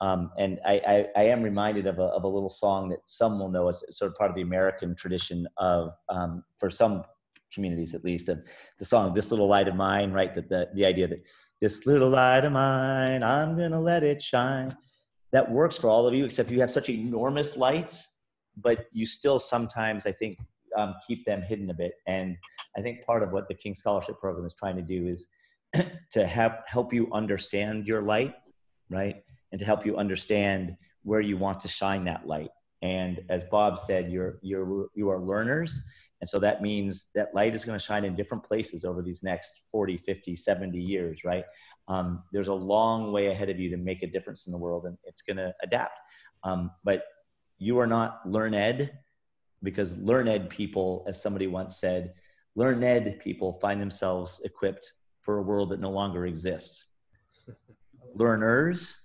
Um, and I, I, I, am reminded of a, of a little song that some will know. It's sort of part of the American tradition of, um, for some communities at least, of the song "This Little Light of Mine." Right, that the the idea that this little light of mine, I'm gonna let it shine that works for all of you, except you have such enormous lights, but you still sometimes, I think, um, keep them hidden a bit. And I think part of what the King Scholarship Program is trying to do is to have, help you understand your light, right? And to help you understand where you want to shine that light. And as Bob said, you're, you're, you are learners. And so that means that light is going to shine in different places over these next 40, 50, 70 years, right? Um, there's a long way ahead of you to make a difference in the world and it's going to adapt. Um, but you are not learned because learned people as somebody once said learned people find themselves equipped for a world that no longer exists. Learners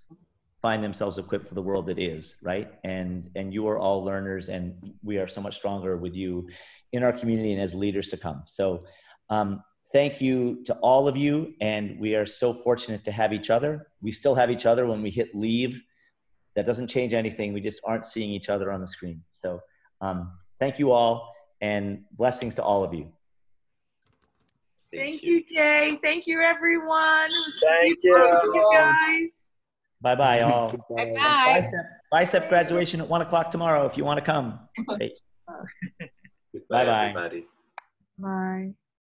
find themselves equipped for the world that is right? And and you are all learners and we are so much stronger with you in our community and as leaders to come. So um, thank you to all of you. And we are so fortunate to have each other. We still have each other when we hit leave. That doesn't change anything. We just aren't seeing each other on the screen. So um, thank you all and blessings to all of you. Thank, Thank you. you, Jay. Thank you, everyone. Thank you. you guys. Bye bye, all. Bye bye. FYSEP, FYSEP graduation at one o'clock tomorrow if you want to come. bye bye. Everybody. Bye.